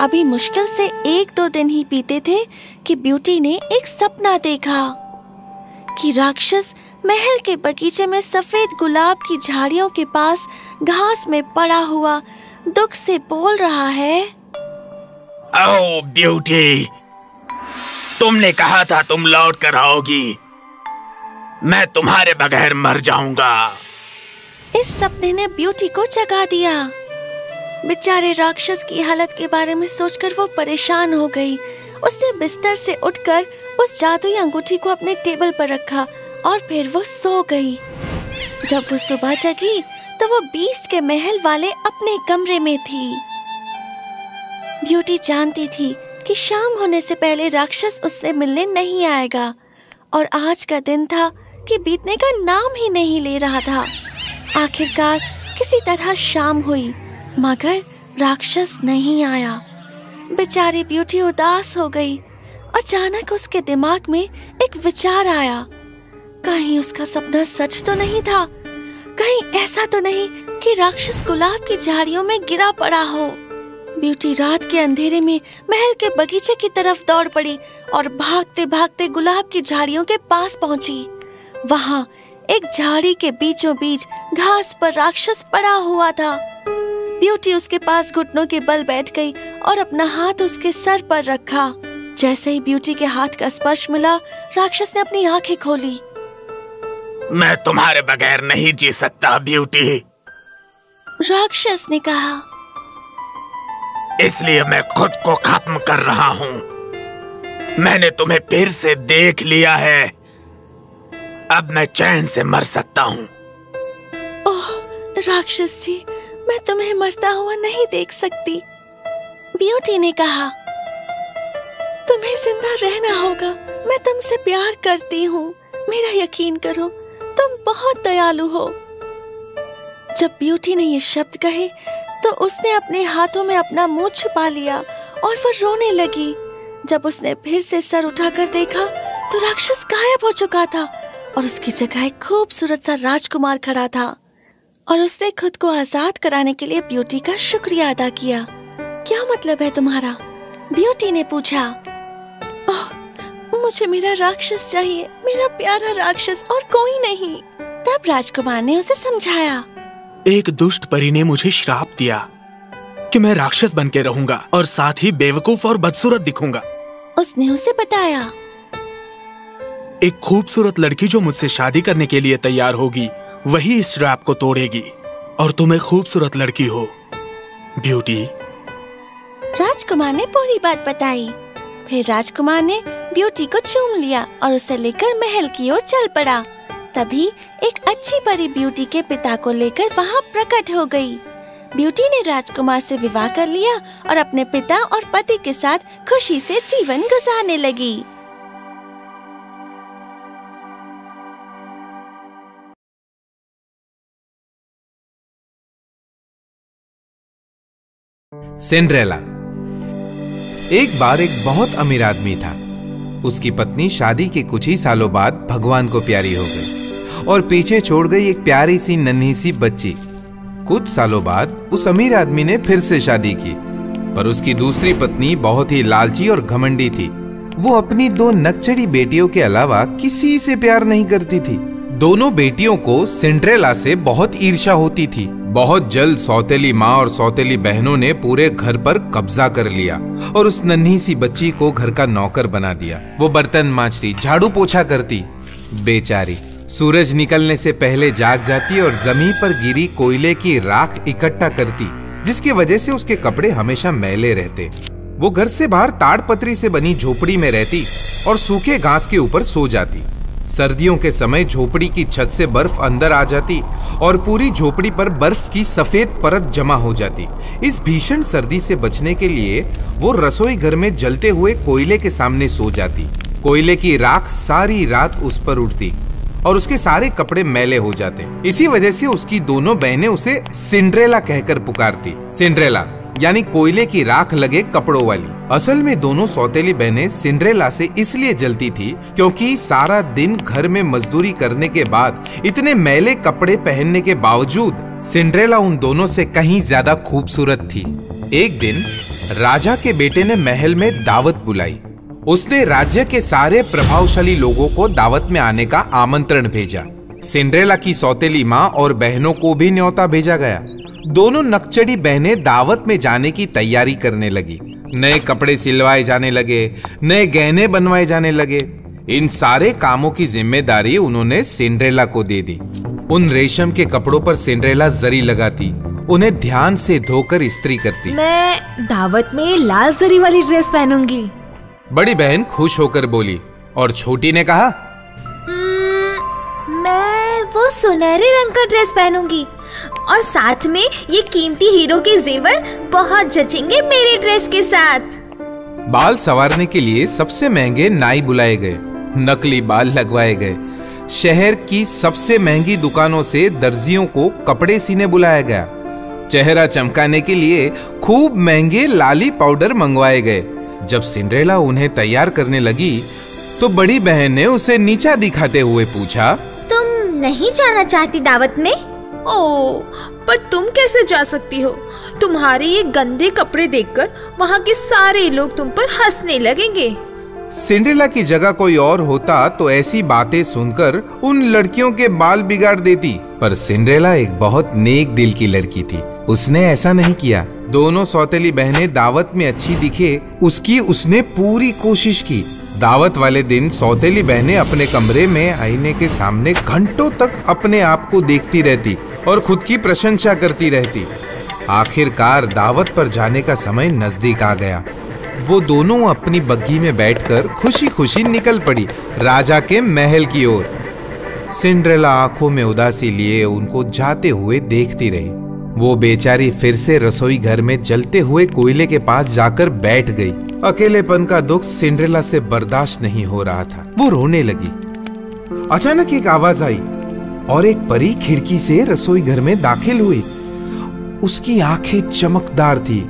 अभी मुश्किल से एक दो दिन ही बीते थे कि ब्यूटी ने एक सपना देखा कि राक्षस महल के बगीचे में सफ़ेद गुलाब की झाड़ियों के पास घास में पड़ा हुआ दुख से बोल रहा है ओ ब्यूटी, तुमने कहा था तुम लौट कर आओगी। मैं तुम्हारे बगैर मर जाऊँगा। इस सपने ने ब्यूटी को जगा दिया। बेचारे राक्षस की हालत के बारे में सोचकर वो परेशान हो गई। उसने बिस्तर से उठकर उस जादुई अंगूठी को अपने टेबल पर रखा और फिर वो सो गई। जब वो सुबह जगी तो वो बीस्ट के महल वाले अपने कमरे में थी। ब्यूटी जानती थी कि शाम होने से पहले राक्षस उससे मिलने नहीं आएगा और आज का दिन था कि बीतने का नाम ही नहीं ले रहा था। आखिरकार किसी तरह शाम हुई, मगर राक्षस नहीं आया। बेचारी ब्यूटी उदास हो गई, अचानक उसके दिमाग में एक विचार आया। कहीं उसका सपना सच तो नहीं था, कहीं ऐसा तो नहीं कि राक्षस गुलाब की झाड़ियों में गिरा पड़ा हो। ब्यूटी रात के अंधेरे में महल के बगीचे की तरफ़ दौड़ पड़ी और भागते भागते गुलाब की झाड़ियों के पास पहुँची। वहाँ एक झाड़ी के बीचों बीच घास पर राक्षस पड़ा हुआ था। ब्यूटी उसके पास घुटनों के बल बैठ गई और अपना हाथ उसके सर पर रखा। जैसे ही ब्यूटी के हाथ का स्पर्श मिला राक्षस ने अपनी आँखें खोली। मैं तुम्हारे बगैर नहीं जी सकता ब्यूटी। राक्षस ने कहा इसलिए मैं खुद को खत्म कर रहा हूँ। मैंने तुम्हें फिर से देख लिया है। अब मैं चैन से मर सकता हूँ। ओह, राक्षस जी, मैं तुम्हें मरता हुआ नहीं देख सकती। ब्यूटी ने कहा, तुम्हें ज़िंदा रहना होगा। मैं तुमसे प्यार करती हूँ। मेरा यकीन करो, तुम बहुत दयालु हो। जब ब्यूटी ने ये शब्द कहे तो उसने अपने हाथों में अपना मुँह छुपा लिया और वो रोने लगी। जब उसने फिर से सर उठाकर देखा तो राक्षस गायब हो चुका था। और उसकी जगह एक खूबसूरत सा राजकुमार खड़ा था। और उसने खुद को आज़ाद कराने के लिए ब्यूटी का शुक्रिया अदा किया। क्या मतलब है तुम्हारा? ब्यूटी ने पूछा। ओह मुझे मेरा राक्षस चाहिए मेरा प्यारा राक्षस और कोई नहीं। तब राजकुमार ने उसे समझाया। एक दुष्ट परी ने मुझे श्राप दिया कि मैं राक्षस बन के रहूँगा और साथ ही बेवकूफ़ और बदसूरत दिखूँगा। उसने उसे बताया। एक खूबसूरत लड़की जो मुझसे शादी करने के लिए तैयार होगी, वही इस श्राप को तोड़ेगी। और तुम एक खूबसूरत लड़की हो, ब्यूटी। राजकुमार ने पूरी बात बताई। फिर राजकुमार ने ब्यूटी को चूम लिया और उसे लेकर महल की ओर चल पड़ा। तभी एक अच्छी परी ब्यूटी के पिता को लेकर वहाँ प्रकट हो गई। ब्यूटी ने राजकुमार से विवाह कर लिया और अपने पिता और पति के साथ खुशी से जीवन गुजारने लगी। सिंड्रेला। एक बार एक बहुत अमीर आदमी था। उसकी पत्नी शादी के कुछ ही सालों बाद भगवान को प्यारी हो गई और पीछे छोड़ गई एक प्यारी सी नन्ही सी बच्ची। कुछ सालों बाद उस अमीर आदमी ने फिर से शादी की, पर उसकी दूसरी पत्नी बहुत ही लालची और घमंडी थी। वो अपनी दो नक्चड़ी बेटियों के अलावा किसी से प्यार नहीं करती थी। दोनों बेटियों को सिंड्रेला से बहुत ईर्षा होती थी। बहुत जल्द सौतेली माँ और सौतेली बहनों ने पूरे घर पर कब्जा कर लिया और उस नन्ही सी बच्ची को घर का नौकर बना दिया। वो बर्तन मांजती, झाड़ू पोछा करती। बेचारी, सूरज निकलने से पहले जाग जाती और ज़मीन पर गिरी कोयले की राख इकट्ठा करती, जिसकी वजह से उसके कपड़े हमेशा मैले रहते। वो घर से बाहर ताड़पत्री से बनी झोपड़ी में रहती और सूखे घास के ऊपर सो जाती। सर्दियों के समय झोपड़ी की छत से बर्फ़ अंदर आ जाती और पूरी झोपड़ी पर बर्फ़ की सफ़ेद परत जमा हो जाती। इस भीषण सर्दी से बचने के लिए वो रसोई घर में जलते हुए कोयले के सामने सो जाती। कोयले की राख सारी रात उस पर उठती और उसके सारे कपड़े मैले हो जाते। इसी वजह से उसकी दोनों बहनें उसे सिंड्रेला कहकर पुकारती। सिंड्रेला यानी कोयले की राख लगे कपड़ों वाली। असल में दोनों सौतेली बहनें सिंड्रेला से इसलिए जलती थी क्योंकि सारा दिन घर में मजदूरी करने के बाद इतने मैले कपड़े पहनने के बावजूद सिंड्रेला उन दोनों से कहीं ज़्यादा खूबसूरत थी। एक दिन राजा के बेटे ने महल में दावत बुलाई। उसने राज्य के सारे प्रभावशाली लोगों को दावत में आने का आमंत्रण भेजा। सिंड्रेला की सौतेली माँ और बहनों को भी न्योता भेजा गया। दोनों नक्चड़ी बहनें दावत में जाने की तैयारी करने लगी। नए कपड़े सिलवाए जाने लगे नए गहने बनवाए जाने लगे। इन सारे कामों की ज़िम्मेदारी उन्होंने सिंड्रेला को दे दी। उन रेशम के कपड़ों पर सिंड्रेला जरी लगाती उन्हें ध्यान से धोकर इस्त्री करती। मैं दावत में लाल जरी वाली ड्रेस पहनूँगी। बड़ी बहन खुश होकर बोली और छोटी ने कहा? मैं वो सुनहरे रंग का ड्रेस पहनूँगी। और साथ में ये कीमती हीरो के जेवर बहुत जचेंगे मेरे ड्रेस के साथ। बाल संवारने के लिए सबसे महँगे नाई बुलाए गए नकली बाल लगवाए गए। शहर की सबसे महँगी दुकानों से दर्जियों को कपड़े सीने बुलाया गया। चेहरा चमकाने के लिए खूब महँगे लाली पाउडर मंगवाए गए। जब सिंड्रेला उन्हें तैयार करने लगी तो बड़ी बहन ने उसे नीचा दिखाते हुए पूछा तुम नहीं जाना चाहती दावत में? ओ पर तुम कैसे जा सकती हो? तुम्हारे ये गंदे कपड़े देखकर वहाँ के सारे लोग तुम पर हंसने लगेंगे। सिंड्रेला की जगह कोई और होता तो ऐसी बातें सुनकर उन लड़कियों के बाल बिगाड़ देती। पर सिंड्रेला एक बहुत नेक दिल की लड़की थी। उसने ऐसा नहीं किया। दोनों सौतेली बहनें दावत में अच्छी दिखे, उसकी उसने पूरी कोशिश की। दावत वाले दिन सौतेली बहनें अपने कमरे में आईने के सामने घंटों तक अपने आप को देखती रहती। और खुद की प्रशंसा करती रहती। आखिरकार दावत पर जाने का समय नज़दीक आ गया। वो दोनों अपनी बग्घी में बैठकर खुशी खुशी निकल पड़ी राजा के महल की ओर। सिंड्रेला आँखों में उदासी लिए उनको जाते हुए देखती रही। वो बेचारी फिर से रसोई घर में जलते हुए कोयले के पास जाकर बैठ गई। अकेलेपन का दुख सिंड्रेला से बर्दाश्त नहीं हो रहा था। वो रोने लगी। अचानक एक आवाज़ आई। और एक परी खिड़की से रसोई घर में दाखिल हुई। उसकी आँखें चमकदार थी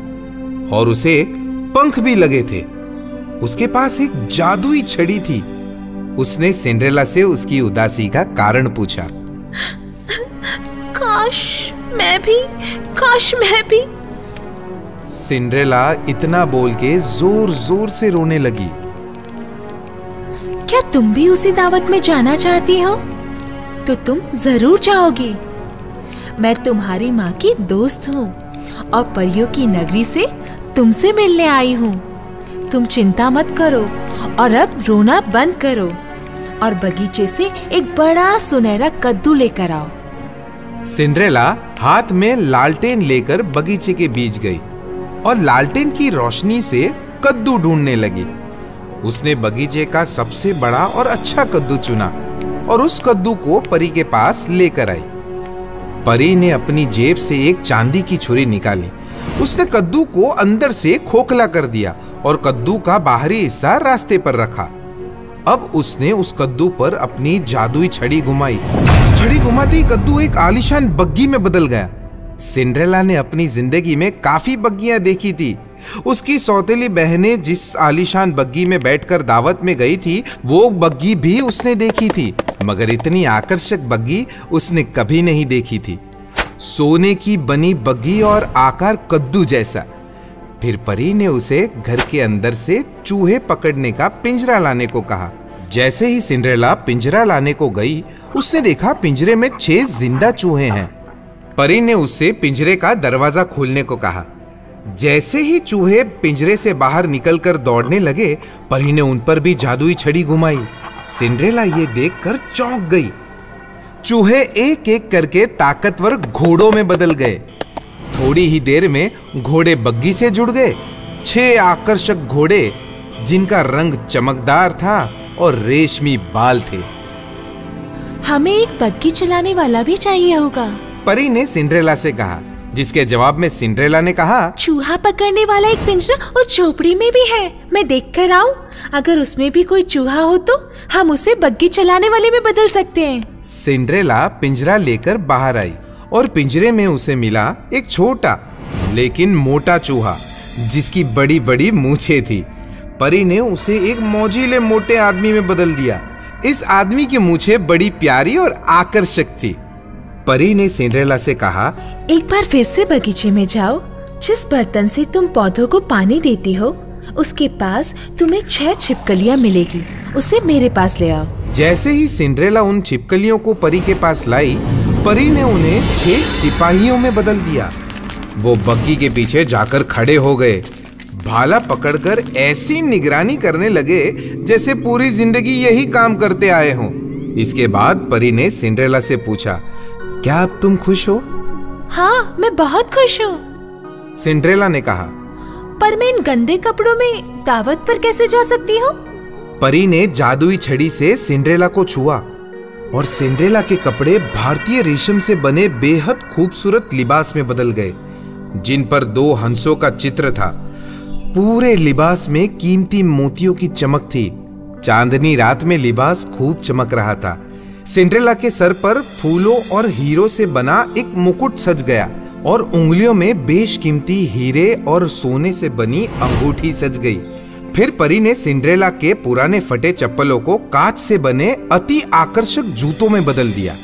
और उसे पंख भी लगे थे। उसके पास एक जादुई छड़ी थी। उसने सिंड्रेला से उसकी उदासी का कारण पूछा। काश मैं भी काश मैं भी। सिंड्रेला इतना बोल के ज़ोर ज़ोर से रोने लगी। क्या तुम भी उसी दावत में जाना चाहती हो? तो तुम ज़रूर जाओगे। मैं तुम्हारी माँ की दोस्त हूँ और परियों की नगरी से तुमसे मिलने आई हूँ। तुम चिंता मत करो और अब रोना बंद करो और बगीचे से एक बड़ा सुनहरा कद्दू लेकर आओ। सिंड्रेला हाथ में लालटेन लेकर बगीचे के बीच गई और लालटेन की रोशनी से कद्दू ढूँढने लगी। उसने बगीचे का सबसे बड़ा और अच्छा कद्दू चुना। और उस कद्दू को परी के पास लेकर आई। परी ने अपनी जेब से एक चांदी की छुरी निकाली। उसने कद्दू को अंदर से खोखला कर दिया और कद्दू का बाहरी हिस्सा रास्ते पर रखा। अब उसने उस कद्दू पर अपनी जादुई छड़ी घुमाई। छड़ी घुमाते ही कद्दू एक आलिशान बग्गी में बदल गया। सिंड्रेला ने अपनी ज़िंदगी में काफ़ी बग्गियाँ देखी थी। उसकी सौतेली बहनें जिस आलिशान बग्गी में बैठकर दावत में गई थी, वो बग्गी भी उसने देखी थी। मगर इतनी आकर्षक बग्गी उसने कभी नहीं देखी थी। सोने की बनी बग्गी और आकार कद्दू जैसा। फिर परी ने उसे घर के अंदर से चूहे पकड़ने का पिंजरा लाने को कहा। जैसे ही सिंड्रेला पिंजरा लाने को गई, उसने देखा पिंजरे में छह ज़िंदा चूहे हैं। परी ने उससे पिंजरे का दरवाज़ा खोलने को कहा। जैसे ही चूहे पिंजरे से बाहर निकलकर दौड़ने लगे, परी ने उन पर भी जादुई छड़ी घुमाई। सिंड्रेला ये देखकर चौंक गई। चूहे एक एक करके ताकतवर घोड़ों में बदल गए। थोड़ी ही देर में घोड़े बग्गी से जुड़ गए। छह आकर्षक घोड़े जिनका रंग चमकदार था और रेशमी बाल थे। हमें एक बग्गी चलाने वाला भी चाहिए होगा। परी ने सिंड्रेला से कहा जिसके जवाब में सिंड्रेला ने कहा चूहा पकड़ने वाला एक पिंजरा उस झोपड़ी में भी है। मैं देख कर आऊँ। अगर उसमें भी कोई चूहा हो तो हम उसे बग्गी चलाने वाले में बदल सकते हैं। सिंड्रेला पिंजरा लेकर बाहर आई और पिंजरे में उसे मिला एक छोटा लेकिन मोटा चूहा जिसकी बड़ी बड़ी मूछें थी। परी ने उसे एक मौजीले मोटे आदमी में बदल दिया। इस आदमी की मूछें बड़ी प्यारी और आकर्षक थी। परी ने सिंड्रेला से कहा एक बार फिर से बगीचे में जाओ जिस बर्तन से तुम पौधों को पानी देती हो उसके पास तुम्हें छह छिपकलियाँ मिलेगी। उसे मेरे पास ले आओ। जैसे ही सिंड्रेला उन छिपकलियों को परी के पास लाई परी ने उन्हें छह सिपाहियों में बदल दिया। वो बग्गी के पीछे जाकर खड़े हो गए। भाला पकड़कर ऐसी निगरानी करने लगे जैसे पूरी ज़िंदगी यही काम करते आए हों। इसके बाद परी ने सिंड्रेला से पूछा क्या अब तुम खुश हो? हाँ मैं बहुत खुश हूँ। सिंड्रेला ने कहा पर मैं इन गंदे कपड़ों में दावत पर कैसे जा सकती हूँ? परी ने जादुई छड़ी से सिंड्रेला को छुआ और सिंड्रेला के कपड़े भारतीय रेशम से बने बेहद खूबसूरत लिबास में बदल गए, जिन पर दो हंसों का चित्र था। पूरे लिबास में कीमती मोतियों की चमक थी। चांदनी रात में लिबास खूब चमक रहा था। सिंड्रेला के सर पर फूलों और हीरो से बना एक मुकुट सज गया। और उंगलियों में बेशकीमती हीरे और सोने से बनी अंगूठी सज गई। फिर परी ने सिंड्रेला के पुराने फटे चप्पलों को कांच से बने अति आकर्षक जूतों में बदल दिया।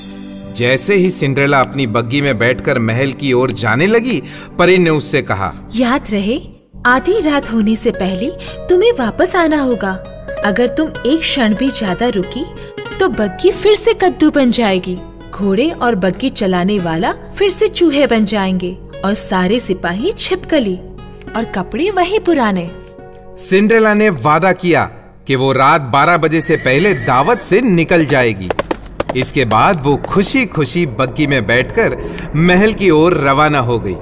जैसे ही सिंड्रेला अपनी बग्गी में बैठकर महल की ओर जाने लगी, परी ने उससे कहा, याद रहे, आधी रात होने से पहले तुम्हें वापस आना होगा। अगर तुम एक क्षण भी ज़्यादा रुकी तो बग्गी फिर से कद्दू बन जाएगी। घोड़े और बग्गी चलाने वाला फिर से चूहे बन जाएँगे और सारे सिपाही छिपकली और कपड़े वही पुराने। सिंड्रेला ने वादा किया कि वो रात 12 बजे से पहले दावत से निकल जाएगी। इसके बाद वो खुशी खुशी बग्गी में बैठकर महल की ओर रवाना हो गई।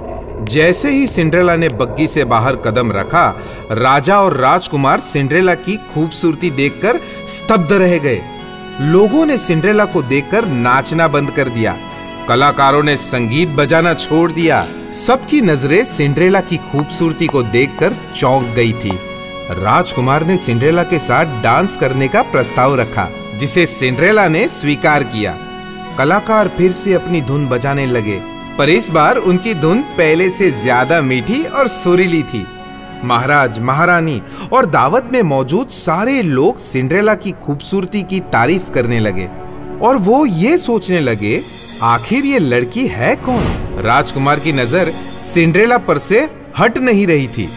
जैसे ही सिंड्रेला ने बग्गी से बाहर कदम रखा, राजा और राजकुमार सिंड्रेला की खूबसूरती देखकर स्तब्ध रह गए। लोगों ने सिंड्रेला को देखकर नाचना बंद कर दिया। कलाकारों ने संगीत बजाना छोड़ दिया। सबकी नज़रें सिंड्रेला की खूबसूरती को देखकर चौंक गई थी। राजकुमार ने सिंड्रेला के साथ डांस करने का प्रस्ताव रखा, जिसे सिंड्रेला ने स्वीकार किया। कलाकार फिर से अपनी धुन बजाने लगे, पर इस बार उनकी धुन पहले से ज़्यादा मीठी और सुरीली थी। महाराज, महारानी और दावत में मौजूद सारे लोग सिंड्रेला की खूबसूरती की तारीफ़ करने लगे और वो ये सोचने लगे, आखिर ये लड़की है कौन? राजकुमार की नज़र सिंड्रेला पर से हट नहीं रही थी।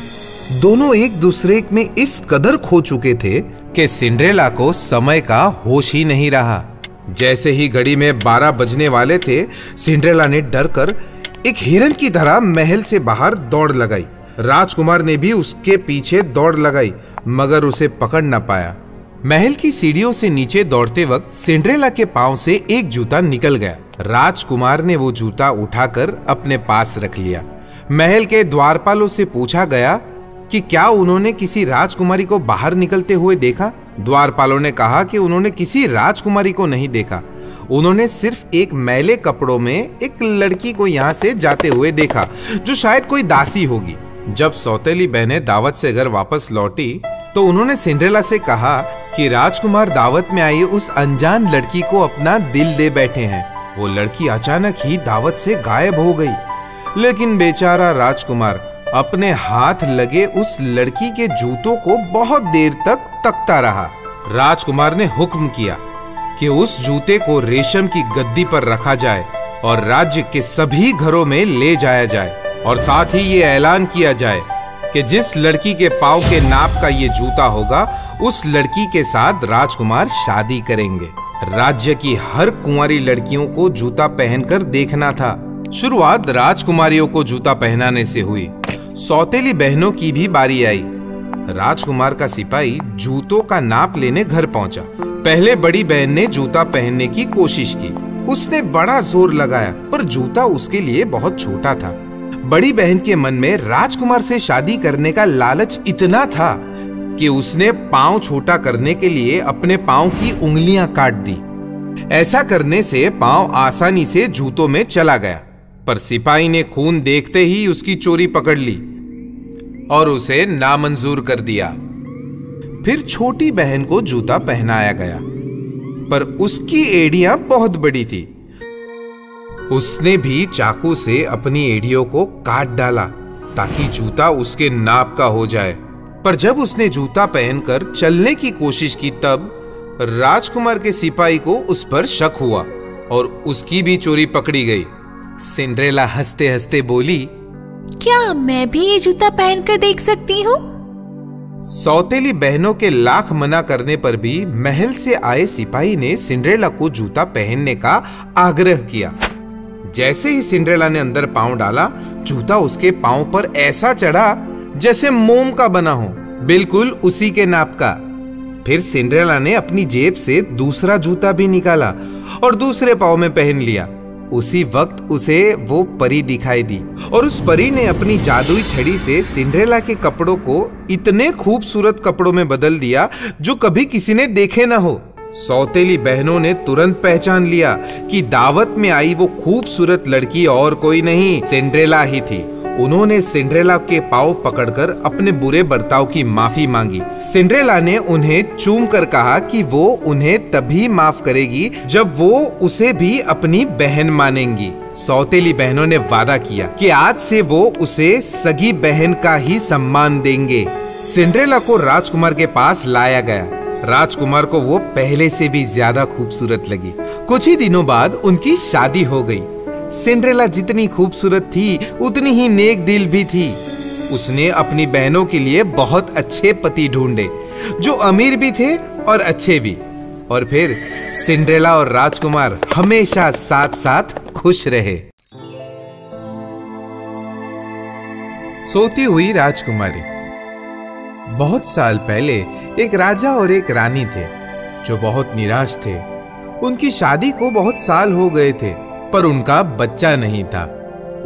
दोनों एक दूसरे में इस कदर खो चुके थे कि सिंड्रेला को समय का होश ही नहीं रहा। जैसे ही घड़ी में बारह बजने वाले थे, सिंड्रेला ने डर कर एक हिरन की तरह महल से बाहर दौड़ लगाई। राजकुमार ने भी उसके पीछे दौड़ लगाई, मगर उसे पकड़ ना पाया। महल की सीढ़ियों से नीचे दौड़ते वक्त सिंड्रेला के पाँव से एक जूता निकल गया। राजकुमार ने वो जूता उठाकर अपने पास रख लिया। महल के द्वारपालों से पूछा गया कि क्या उन्होंने किसी राजकुमारी को बाहर निकलते हुए देखा? द्वारपालों ने कहा कि उन्होंने किसी राजकुमारी को नहीं देखा। उन्होंने सिर्फ़ एक मैले कपड़ों में एक लड़की को यहाँ से जाते हुए देखा, जो शायद कोई दासी होगी। जब सौतेली बहनें दावत से घर वापस लौटी तो उन्होंने सिंड्रेला से कहा कि राजकुमार दावत में आई उस अनजान लड़की को अपना दिल दे बैठे हैं। वो लड़की अचानक ही दावत से गायब हो गई। लेकिन बेचारा राजकुमार अपने हाथ लगे उस लड़की के जूतों को बहुत देर तक तकता रहा। राजकुमार ने हुक्म किया कि उस जूते को रेशम की गद्दी पर रखा जाए और राज्य के सभी घरों में ले जाया जाए। और साथ ही ये ऐलान किया जाए कि जिस लड़की के पाव के नाप का ये जूता होगा, उस लड़की के साथ राजकुमार शादी करेंगे। राज्य की हर कुंवारी लड़कियों को जूता पहनकर देखना था। शुरुआत राजकुमारियों को जूता पहनाने से हुई। सौतेली बहनों की भी बारी आई। राजकुमार का सिपाही जूतों का नाप लेने घर पहुँचा। पहले बड़ी बहन ने जूता पहनने की कोशिश की। उसने बड़ा ज़ोर लगाया, पर जूता उसके लिए बहुत छोटा था। बड़ी बहन के मन में राजकुमार से शादी करने का लालच इतना था कि उसने पाँव छोटा करने के लिए अपने पाँव की उंगलियाँ काट दी। ऐसा करने से पाँव आसानी से जूतों में चला गया, पर सिपाही ने खून देखते ही उसकी चोरी पकड़ ली और उसे नामंजूर कर दिया। फिर छोटी बहन को जूता पहनाया गया, पर उसकी एड़ियाँ बहुत बड़ी थी। उसने भी चाकू से अपनी एड़ियों को काट डाला ताकि जूता उसके नाप का हो जाए। पर जब उसने जूता पहनकर चलने की कोशिश की तब राजकुमार के सिपाही को उस पर शक हुआ और उसकी भी चोरी पकड़ी गई। सिंड्रेला हँसते हँसते बोली क्या मैं भी ये जूता पहनकर देख सकती हूँ? सौतेली बहनों के लाख मना करने पर भी महल से आए सिपाही ने सिंड्रेला को जूता पहनने का आग्रह किया। जैसे ही सिंड्रेला ने अंदर पाँव डाला, जूता उसके पाँव पर ऐसा चढ़ा जैसे मोम का बना हो। बिल्कुल उसी के नाप का। फिर सिंड्रेला ने अपनी जेब से दूसरा जूता भी निकाला और दूसरे पाव में पहन लिया। उसी वक्त उसे वो परी दिखाई दी और उस परी ने अपनी जादुई छड़ी से सिंड्रेला के कपड़ों को इतने खूबसूरत कपड़ों में बदल दिया जो कभी किसी ने देखे ना हो। सौतेली बहनों ने तुरंत पहचान लिया कि दावत में आई वो खूबसूरत लड़की और कोई नहीं, सिंड्रेला ही थी। उन्होंने सिंड्रेला के पाव पकड़कर अपने बुरे बर्ताव की माफ़ी मांगी। सिंड्रेला ने उन्हें चूम कर कहा कि वो उन्हें तभी माफ़ करेगी जब वो उसे भी अपनी बहन मानेंगी। सौतेली बहनों ने वादा किया कि आज से वो उसे सगी बहन का ही सम्मान देंगे। सिंड्रेला को राजकुमार के पास लाया गया। राजकुमार को वो पहले से भी ज़्यादा खूबसूरत लगी। कुछ ही दिनों बाद उनकी शादी हो गई। सिंड्रेला जितनी खूबसूरत थी, उतनी ही नेक दिल भी थी। उसने अपनी बहनों के लिए बहुत अच्छे पति ढूंढे, जो अमीर भी थे और अच्छे भी। और फिर सिंड्रेला और राजकुमार हमेशा साथ साथ खुश रहे। सोती हुई राजकुमारी बहुत साल पहले एक राजा और एक रानी थे, जो बहुत निराश थे। उनकी शादी को बहुत साल हो गए थे, पर उनका बच्चा नहीं था।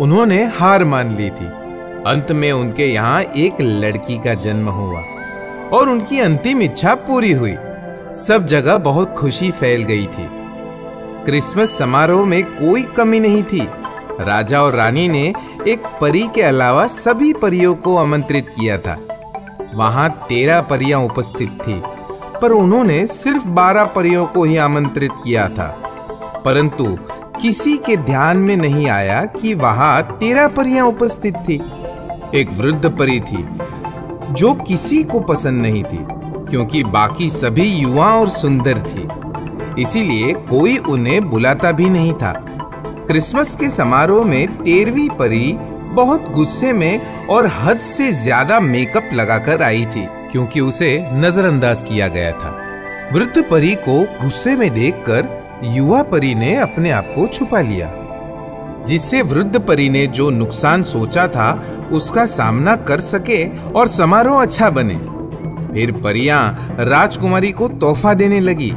उन्होंने हार मान ली थी। अंत में उनके यहाँ एक लड़की का जन्म हुआ और उनकी अंतिम इच्छा पूरी हुई। सब जगह बहुत खुशी फैल गई थी। क्रिसमस समारोह में कोई कमी नहीं थी। राजा और रानी ने एक परी के अलावा सभी परियों को आमंत्रित किया था। वहाँ तेरह परियाँ उपस्थित थी, पर उन्होंने सिर्फ़ बारह परियों को ही आमंत्रित किया था। परंतु किसी के ध्यान में नहीं आया कि वहाँ तेरह परियाँ उपस्थित थी। एक वृद्ध परी थी, जो किसी को पसंद नहीं थी, क्योंकि बाकी सभी युवा और सुंदर थी। इसीलिए कोई उन्हें बुलाता भी नहीं था। क्रिसमस के समारोह में तेरहवीं परी बहुत गुस्से में और हद से ज़्यादा मेकअप लगाकर आई थी, क्योंकि उसे नजरअंदाज किया गया था। वृद्ध परी को गुस्से में देखकर युवा परी ने अपने आप को छुपा लिया, जिससे वृद्ध परी ने जो नुकसान सोचा था, उसका सामना कर सके और समारोह अच्छा बने। फिर परियाँ राजकुमारी को तोहफा देने लगी।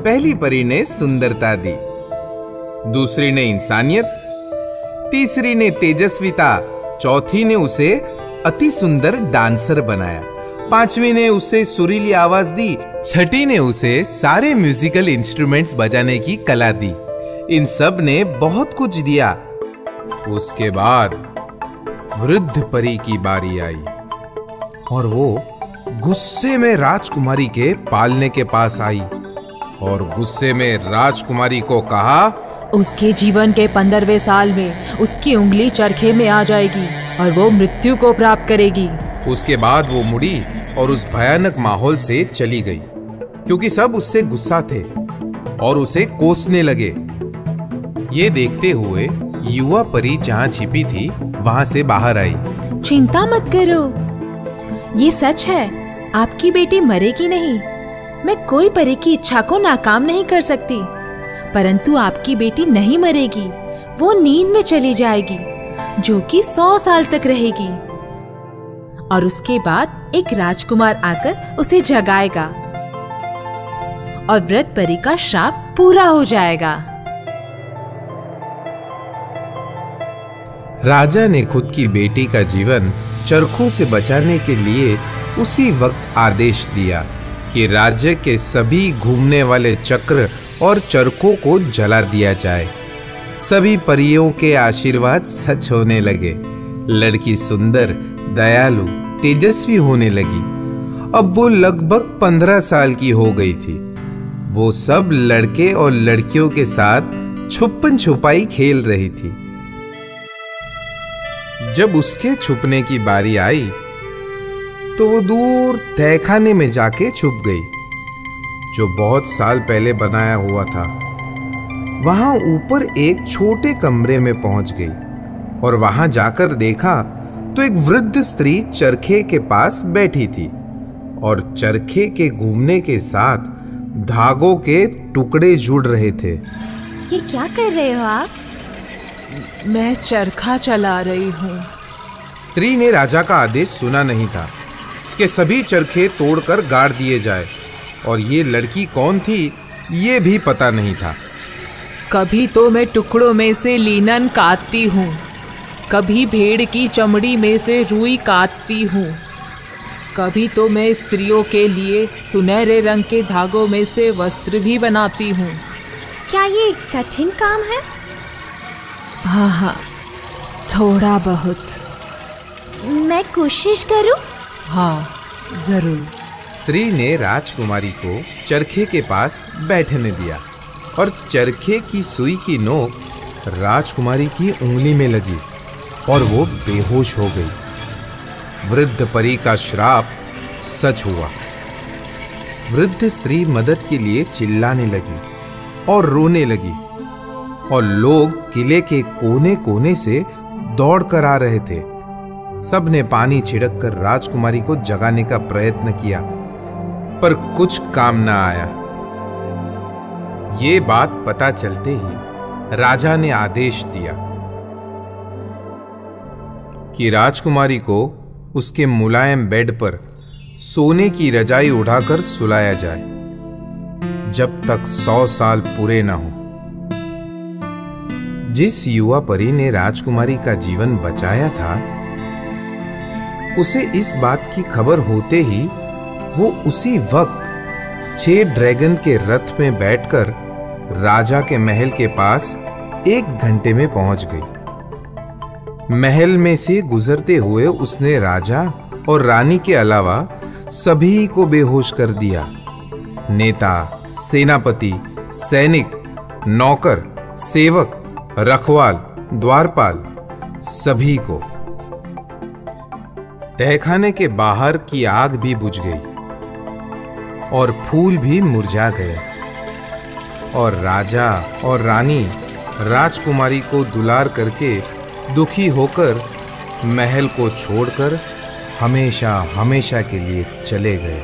पहली परी ने सुंदरता दी। दूसरी ने इंसानियत तीसरी ने तेजस्विता, चौथी ने उसे अति सुंदर डांसर बनाया। पांचवी ने उसे सुरीली आवाज़ दी, छठी ने उसे सारे म्यूजिकल इंस्ट्रूमेंट्स बजाने की कला दी। इन सबने बहुत कुछ दिया। उसके बाद वृद्ध परी की बारी आई। और वो गुस्से में राजकुमारी के पालने के पास आई। और गुस्से में राजकुमारी को कहा उसके जीवन के पंद्रहवें साल में उसकी उंगली चरखे में आ जाएगी और वो मृत्यु को प्राप्त करेगी। उसके बाद वो मुड़ी और उस भयानक माहौल से चली गई क्योंकि सब उससे गुस्सा थे और उसे कोसने लगे। ये देखते हुए युवा परी जहाँ छिपी थी वहाँ से बाहर आई। चिंता मत करो। ये सच है आपकी बेटी मरेगी नहीं। मैं कोई परी की इच्छा को नाकाम नहीं कर सकती। परंतु आपकी बेटी नहीं मरेगी, वो नींद में चली जाएगी, जो कि सौ साल तक रहेगी। और उसके बाद एक राजकुमार आकर उसे जगाएगा और व्रत परी का श्राप पूरा हो जाएगा। राजा ने खुद की बेटी का जीवन चरखों से बचाने के लिए उसी वक्त आदेश दिया कि राज्य के सभी घूमने वाले चक्र और चरखों को जला दिया जाए। सभी परियों के आशीर्वाद सच होने लगे। लड़की सुंदर, दयालु, तेजस्वी होने लगी। अब वो लगभग पंद्रह साल की हो गई थी। वो सब लड़के और लड़कियों के साथ छुपन छुपाई खेल रही थी। जब उसके छुपने की बारी आई तो वो दूर तहखाने में जाके छुप गई। जो बहुत साल पहले बनाया हुआ था। वहाँ ऊपर एक छोटे कमरे में पहुँच गई और वहाँ जाकर देखा तो एक वृद्ध स्त्री चरखे के पास बैठी थी और चरखे के घूमने के साथ धागों के टुकड़े जुड़ रहे थे। ये क्या कर रहे हो आप? मैं चरखा चला रही हूँ। स्त्री ने राजा का आदेश सुना नहीं था कि सभी चरखे तोड़कर गाड़ दिए जाए। और ये लड़की कौन थी ये भी पता नहीं था। कभी तो मैं टुकड़ों में से लीनन काटती हूँ कभी भेड़ की चमड़ी में से रुई काटती हूँ कभी तो मैं स्त्रियों के लिए सुनहरे रंग के धागों में से वस्त्र भी बनाती हूँ। क्या ये कठिन काम है? हाँ हाँ थोड़ा बहुत। मैं कोशिश करूँ? हाँ ज़रूर। स्त्री ने राजकुमारी को चरखे के पास बैठने दिया और चरखे की सुई की नोक राजकुमारी की उंगली में लगी और वो बेहोश हो गई। वृद्ध परी का श्राप सच हुआ। वृद्ध स्त्री मदद के लिए चिल्लाने लगी और रोने लगी और लोग किले के कोने कोने से दौड़ कर आ रहे थे। सबने पानी छिड़क कर राजकुमारी को जगाने का प्रयत्न किया। पर कुछ काम ना आया। ये बात पता चलते ही राजा ने आदेश दिया कि राजकुमारी को उसके मुलायम बेड पर सोने की रजाई उड़ाकर सुलाया जाए, जब तक सौ साल पूरे न हो। जिस युवा परी ने राजकुमारी का जीवन बचाया था, उसे इस बात की खबर होते ही वो उसी वक्त छह ड्रैगन के रथ में बैठकर राजा के महल के पास एक घंटे में पहुँच गई। महल में से गुजरते हुए उसने राजा और रानी के अलावा सभी को बेहोश कर दिया। नेता, सेनापति, सैनिक, नौकर, सेवक, रखवाल, द्वारपाल, सभी को। तहखाने के बाहर की आग भी बुझ गई। और फूल भी मुरझा गए। और राजा और रानी राजकुमारी को दुलार करके दुखी होकर महल को छोड़कर हमेशा हमेशा के लिए चले गए।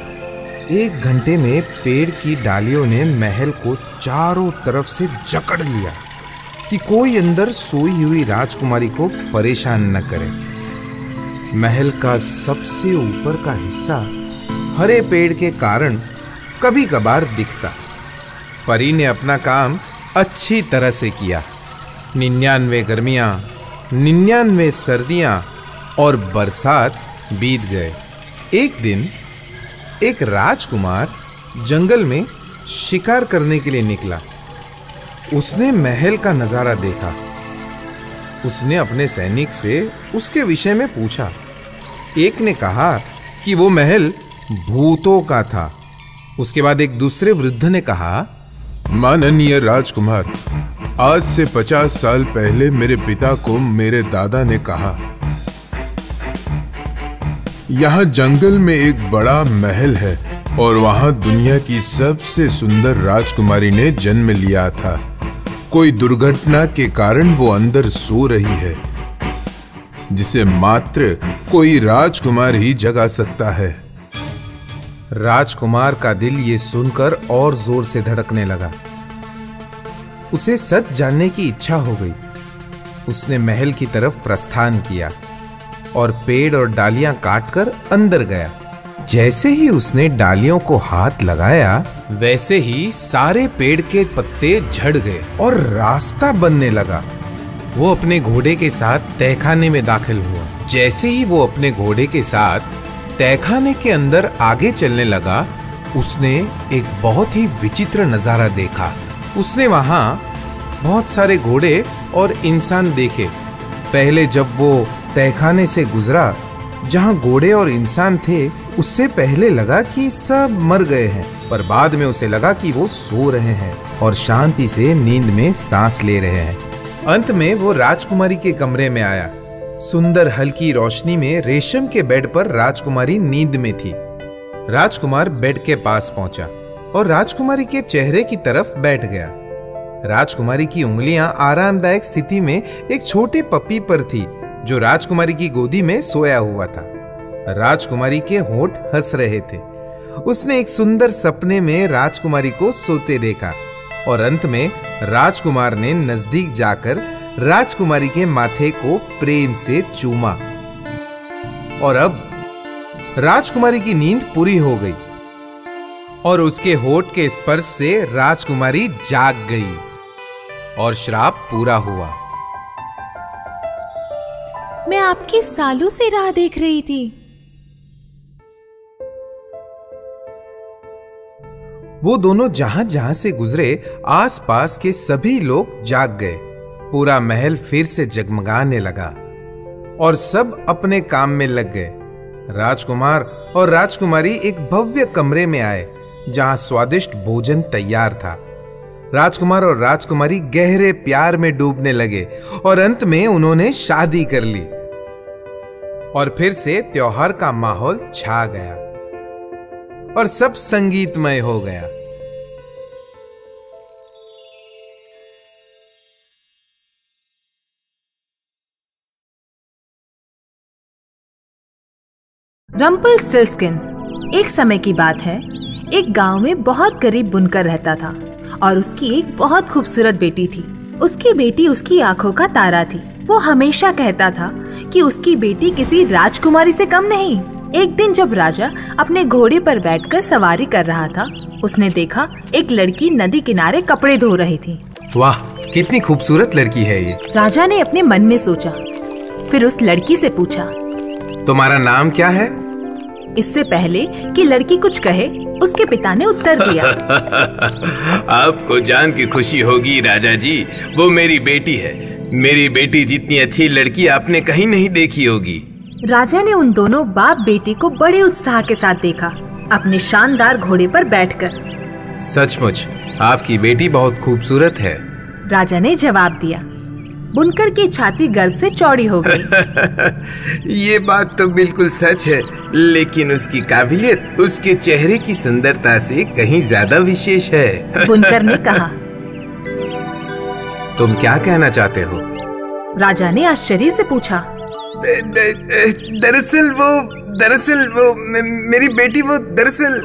एक घंटे में पेड़ की डालियों ने महल को चारों तरफ़ से जकड़ लिया कि कोई अंदर सोई हुई राजकुमारी को परेशान न करे। महल का सबसे ऊपर का हिस्सा हरे पेड़ के कारण कभी कभार दिखता। परी ने अपना काम अच्छी तरह से किया। निन्यानवे गर्मियाँ, निन्यानवे सर्दियाँ और बरसात बीत गए। एक दिन एक राजकुमार जंगल में शिकार करने के लिए निकला। उसने महल का नज़ारा देखा। उसने अपने सैनिक से उसके विषय में पूछा। एक ने कहा कि वो महल भूतों का था। उसके बाद एक दूसरे वृद्ध ने कहा, माननीय राजकुमार, आज से पचास साल पहले मेरे पिता को मेरे दादा ने कहा, यहाँ जंगल में एक बड़ा महल है और वहाँ दुनिया की सबसे सुंदर राजकुमारी ने जन्म लिया था। कोई दुर्घटना के कारण वो अंदर सो रही है, जिसे मात्र कोई राजकुमार ही जगा सकता है। राजकुमार का दिल ये सुनकर और ज़ोर से धड़कने लगा। उसे सच जानने की इच्छा हो गई। उसने महल की तरफ़ प्रस्थान किया और पेड़ और डालियाँ काटकर अंदर गया। जैसे ही उसने डालियों को हाथ लगाया, वैसे ही सारे पेड़ के पत्ते झड़ गए और रास्ता बनने लगा। वो अपने घोड़े के साथ तहखाने में दाखिल हुआ। जैसे ही वो अपने घोड़े के साथ तहखाने के अंदर आगे चलने लगा, उसने एक बहुत ही विचित्र नज़ारा देखा। उसने वहाँ बहुत सारे घोड़े और इंसान देखे। पहले जब वो तहखाने से गुजरा, जहाँ घोड़े और इंसान थे, उससे पहले लगा कि सब मर गए हैं, पर बाद में उसे लगा कि वो सो रहे हैं और शांति से नींद में सांस ले रहे हैं। अंत में वो राजकुमारी के कमरे में आया। सुंदर हल्की रोशनी में रेशम के बेड पर राजकुमारी नींद में थी। राजकुमार बेड के पास पहुँचा और राजकुमारी के चेहरे की तरफ़ बैठ गया। राजकुमारी की उंगलियाँ आरामदायक स्थिति में एक छोटे पप्पी पर थी, जो राजकुमारी की गोदी में सोया हुआ था। राजकुमारी के होठ हंस रहे थे। उसने एक सुंदर सपने में राजकुमारी को सोते देखा और अंत में राजकुमार ने नज़दीक जाकर राजकुमारी के माथे को प्रेम से चूमा। और अब राजकुमारी की नींद पूरी हो गई और उसके होठ के स्पर्श से राजकुमारी जाग गई और श्राप पूरा हुआ। मैं आपकी सालों से राह देख रही थी। वो दोनों जहाँ जहाँ से गुजरे आसपास के सभी लोग जाग गए। पूरा महल फिर से जगमगाने लगा और सब अपने काम में लग गए। राजकुमार और राजकुमारी एक भव्य कमरे में आए, जहाँ स्वादिष्ट भोजन तैयार था। राजकुमार और राजकुमारी गहरे प्यार में डूबने लगे और अंत में उन्होंने शादी कर ली और फिर से त्योहार का माहौल छा गया और सब संगीतमय हो गया। रम्पल स्टिल्सकिन एक समय की बात है एक गाँव में बहुत गरीब बुनकर रहता था और उसकी एक बहुत खूबसूरत बेटी थी। उसकी बेटी उसकी आँखों का तारा थी। वो हमेशा कहता था कि उसकी बेटी किसी राजकुमारी से कम नहीं। एक दिन जब राजा अपने घोड़े पर बैठकर सवारी कर रहा था उसने देखा एक लड़की नदी किनारे कपड़े धो रही थी। वाह कितनी खूबसूरत लड़की है ये। राजा ने अपने मन में सोचा फिर उस लड़की से पूछा तुम्हारा नाम क्या है? इससे पहले कि लड़की कुछ कहे उसके पिता ने उत्तर दिया। आपको जान की खुशी होगी राजा जी वो मेरी बेटी है। मेरी बेटी जितनी अच्छी लड़की आपने कहीं नहीं देखी होगी। राजा ने उन दोनों बाप बेटी को बड़े उत्साह के साथ देखा। अपने शानदार घोड़े पर बैठकर। सचमुच आपकी बेटी बहुत खूबसूरत है। राजा ने जवाब दिया। बुनकर की छाती गर्व से चौड़ी हो गई। ये बात तो बिल्कुल सच है लेकिन उसकी काबिलियत उसके चेहरे की सुंदरता से कहीं ज़्यादा विशेष है। बुनकर ने कहा। तुम क्या कहना चाहते हो? राजा ने आश्चर्य से पूछा। दरअसल वो दरअसल वो मेरी बेटी वो दरअसल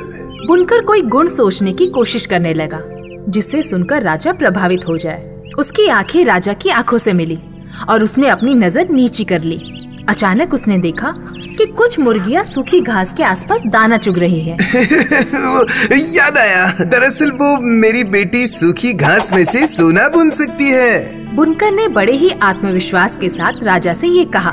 बुनकर कोई गुण सोचने की कोशिश करने लगा जिससे सुनकर राजा प्रभावित हो जाए। उसकी आँखें राजा की आँखों से मिली और उसने अपनी नज़र नीची कर ली। अचानक उसने देखा कि कुछ मुर्गियाँ सूखी घास के आसपास दाना चुग रही है। याद आया। दरअसल वो मेरी बेटी सूखी घास में से सोना बुन सकती है। बुनकर ने बड़े ही आत्मविश्वास के साथ राजा से ये कहा।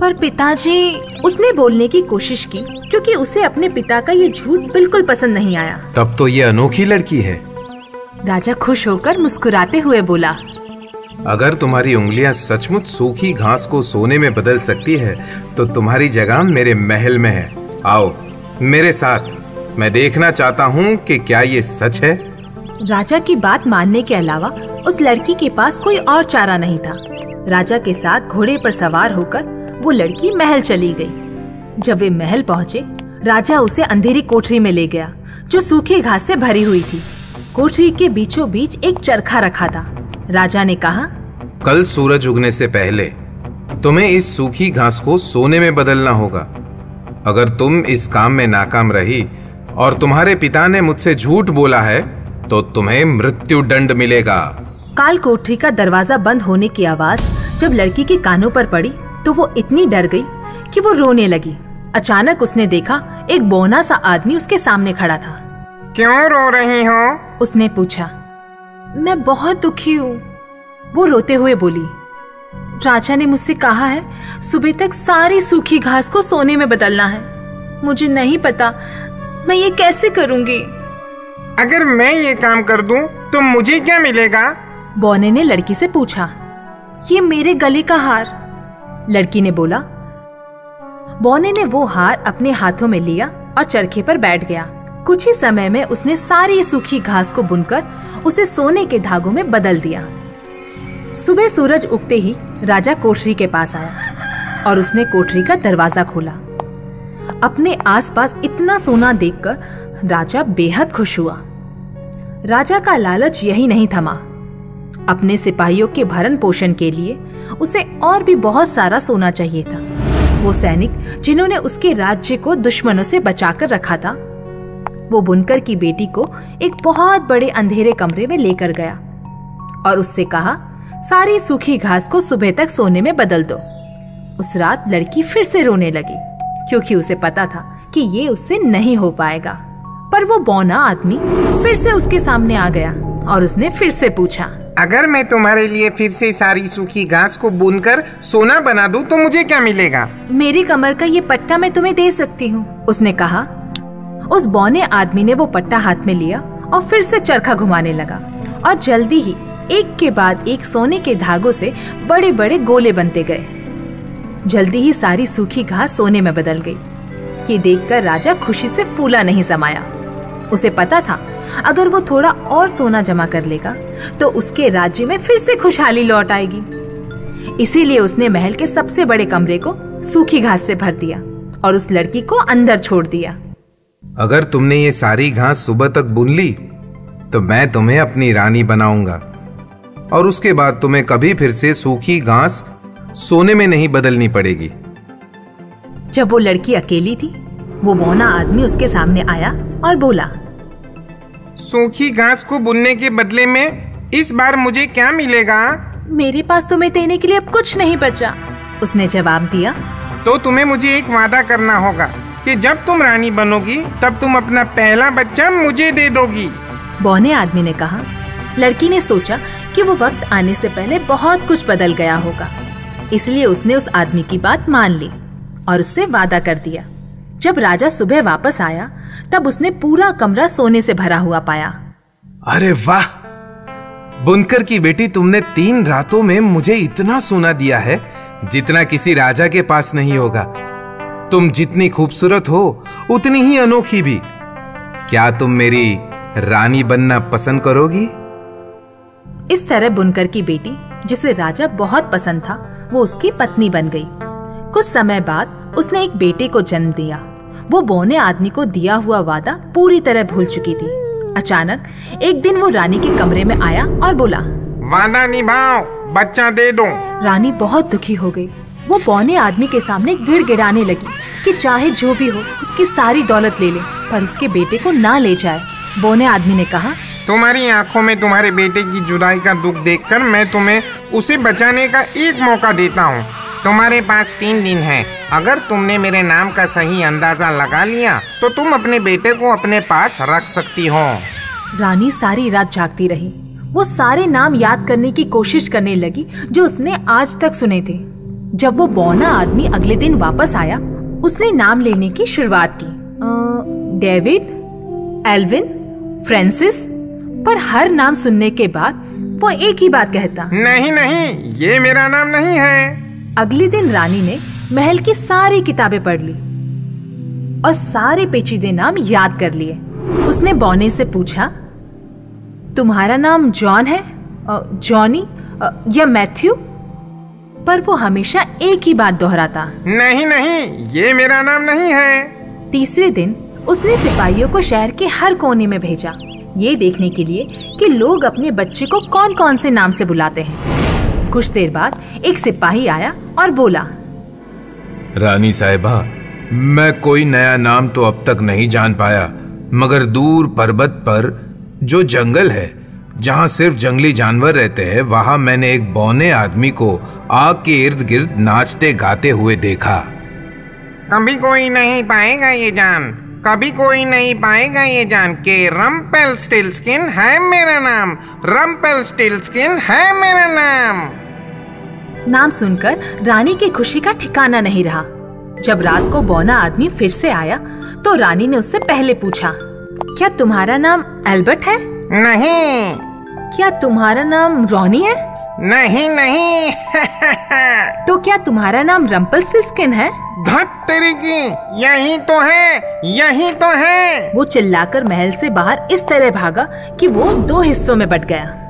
पर पिताजी उसने बोलने की कोशिश की क्योंकि उसे अपने पिता का ये झूठ बिल्कुल पसंद नहीं आया। तब तो ये अनोखी लड़की है। राजा खुश होकर मुस्कुराते हुए बोला अगर तुम्हारी उंगलियाँ सचमुच सूखी घास को सोने में बदल सकती है तो तुम्हारी जगह मेरे महल में है। आओ मेरे साथ मैं देखना चाहता हूँ कि क्या ये सच है। राजा की बात मानने के अलावा उस लड़की के पास कोई और चारा नहीं था। राजा के साथ घोड़े पर सवार होकर वो लड़की महल चली गई। जब वे महल पहुँचे राजा उसे अंधेरी कोठरी में ले गया जो सूखी घास से भरी हुई थी। कोठरी के बीचों बीच एक चरखा रखा था। राजा ने कहा कल सूरज उगने से पहले तुम्हें इस सूखी घास को सोने में बदलना होगा। अगर तुम इस काम में नाकाम रही और तुम्हारे पिता ने मुझसे झूठ बोला है तो तुम्हें मृत्यु दंड मिलेगा। काल कोठरी का दरवाज़ा बंद होने की आवाज़ जब लड़की के कानों पर पड़ी तो वो इतनी डर गई कि वो रोने लगी। अचानक उसने देखा एक बोना सा आदमी उसके सामने खड़ा था। क्यों रो रही हो? उसने पूछा। मैं बहुत दुखी हूँ। वो रोते हुए बोली राजा ने मुझसे कहा है सुबह तक सारी सूखी घास को सोने में बदलना है। मुझे नहीं पता मैं ये कैसे करूँगी? अगर मैं ये काम कर दूँ तो मुझे क्या मिलेगा? बोने ने लड़की से पूछा ये मेरे गले का हार। लड़की ने बोला बोने ने वो हार अपने हाथों में लिया और चरखे पर बैठ गया। कुछ ही समय में उसने सारी सूखी घास को बुनकर उसे सोने के धागों में बदल दिया। सुबह सूरज उगते ही राजा कोठरी के पास आया और उसने कोठरी का दरवाज़ा खोला। अपने आसपास इतना सोना देखकर राजा बेहद खुश हुआ। राजा का लालच यही नहीं थमा। अपने सिपाहियों के भरण पोषण के लिए उसे और भी बहुत सारा सोना चाहिए था। वो सैनिक जिन्होंने उसके राज्य को दुश्मनों से बचाकर रखा था वो बुनकर की बेटी को एक बहुत बड़े अंधेरे कमरे में लेकर गया और उससे कहा सारी सूखी घास को सुबह तक सोने में बदल दो। उस रात लड़की फिर से रोने लगी क्योंकि उसे पता था कि ये उससे नहीं हो पाएगा। पर वो बौना आदमी फिर से उसके सामने आ गया और उसने फिर से पूछा अगर मैं तुम्हारे लिए फिर से सारी सूखी घास को बुनकर सोना बना दूँ तो मुझे क्या मिलेगा? मेरी कमर का ये पट्टा मैं तुम्हें दे सकती हूँ उसने कहा उस बौने आदमी ने वो पट्टा हाथ में लिया और फिर से चरखा घुमाने लगा और जल्दी ही एक के बाद एक सोने के धागों से बड़े बड़े गोले बनते गए। जल्दी ही सारी सूखी घास सोने में बदल गई। ये देखकर राजा खुशी से फूला नहीं समाया। उसे पता था, अगर वो थोड़ा और सोना जमा कर लेगा तो उसके राज्य में फिर से खुशहाली लौट आएगी। इसीलिए उसने महल के सबसे बड़े कमरे को सूखी घास से भर दिया और उस लड़की को अंदर छोड़ दिया। अगर तुमने ये सारी घास सुबह तक बुन ली तो मैं तुम्हें अपनी रानी बनाऊँगा। और उसके बाद तुम्हें कभी फिर से सूखी घास सोने में नहीं बदलनी पड़ेगी। जब वो लड़की अकेली थी वो बौना आदमी उसके सामने आया और बोला सूखी घास को बुनने के बदले में इस बार मुझे क्या मिलेगा? मेरे पास तुम्हें देने के लिए अब कुछ नहीं बचा उसने जवाब दिया। तो तुम्हें मुझे एक वादा करना होगा। कि जब तुम रानी बनोगी तब तुम अपना पहला बच्चा मुझे दे दोगी। बौने आदमी ने कहा लड़की ने सोचा कि वो वक्त आने से पहले बहुत कुछ बदल गया होगा। इसलिए उसने उस आदमी की बात मान ली और उससे वादा कर दिया। जब राजा सुबह वापस आया तब उसने पूरा कमरा सोने से भरा हुआ पाया। अरे वाह! बुनकर की बेटी तुमने तीन रातों में मुझे इतना सोना दिया है जितना किसी राजा के पास नहीं होगा। तुम जितनी खूबसूरत हो उतनी ही अनोखी भी। क्या तुम मेरी रानी बनना पसंद करोगी? इस तरह बुनकर की बेटी जिसे राजा बहुत पसंद था वो उसकी पत्नी बन गई। कुछ समय बाद उसने एक बेटे को जन्म दिया। वो बोने आदमी को दिया हुआ वादा पूरी तरह भूल चुकी थी। अचानक एक दिन वो रानी के कमरे में आया और बोला वादा निभाओ बच्चा दे दो। रानी बहुत दुखी हो गई। वो बौने आदमी के सामने गिड़गिड़ाने लगी कि चाहे जो भी हो उसकी सारी दौलत ले ले पर उसके बेटे को ना ले जाए। बौने आदमी ने कहा तुम्हारी आँखों में तुम्हारे बेटे की जुदाई का दुख देखकर मैं तुम्हें उसे बचाने का एक मौका देता हूँ। तुम्हारे पास तीन दिन है। अगर तुमने मेरे नाम का सही अंदाज़ा लगा लिया तो तुम अपने बेटे को अपने पास रख सकती हो। रानी सारी रात जागती रही। वो सारे नाम याद करने की कोशिश करने लगी जो उसने आज तक सुने थे। जब वो बौना आदमी अगले दिन वापस आया उसने नाम लेने की शुरुआत की। डेविड एल्विन फ्रांसिस पर हर नाम सुनने के बाद वो एक ही बात कहता। नहीं नहीं ये मेरा नाम नहीं है। अगले दिन रानी ने महल की सारी किताबें पढ़ ली और सारे पेचीदे नाम याद कर लिए। उसने बौने से पूछा तुम्हारा नाम जॉन है? जॉनी? या मैथ्यू? पर वो हमेशा एक ही बात दोहराता। नहीं नहीं ये मेरा नाम नहीं है। तीसरे दिन उसने सिपाहियों को शहर के हर कोने में भेजा। ये देखने के लिए कि लोग अपने बच्चे को कौन कौन से नाम से बुलाते हैं। कुछ देर बाद एक सिपाही आया और बोला रानी साहिबा मैं कोई नया नाम तो अब तक नहीं जान पाया मगर दूर पर्वत पर जो जंगल है जहाँ सिर्फ़ जंगली जानवर रहते हैं वहाँ मैंने एक बौने आदमी को आग के इर्द गिर्द नाचते गाते हुए देखा। कभी कोई नहीं पाएगा ये जान। कभी कोई नहीं पाएगा ये जान के रम्पेल स्टील स्किन है मेरा नाम। रम्पेल स्टील स्किन है मेरा नाम। नाम सुनकर रानी की खुशी का ठिकाना नहीं रहा। जब रात को बौना आदमी फिर से आया तो रानी ने उससे पहले पूछा क्या तुम्हारा नाम एल्बर्ट है? नहीं। क्या तुम्हारा नाम रोनी है? नहीं नहीं। तो क्या तुम्हारा नाम रंपल सिस्किन है? धत तेरी की यही तो है यही तो है। वो चिल्लाकर महल से बाहर इस तरह भागा कि वो दो हिस्सों में बट गया।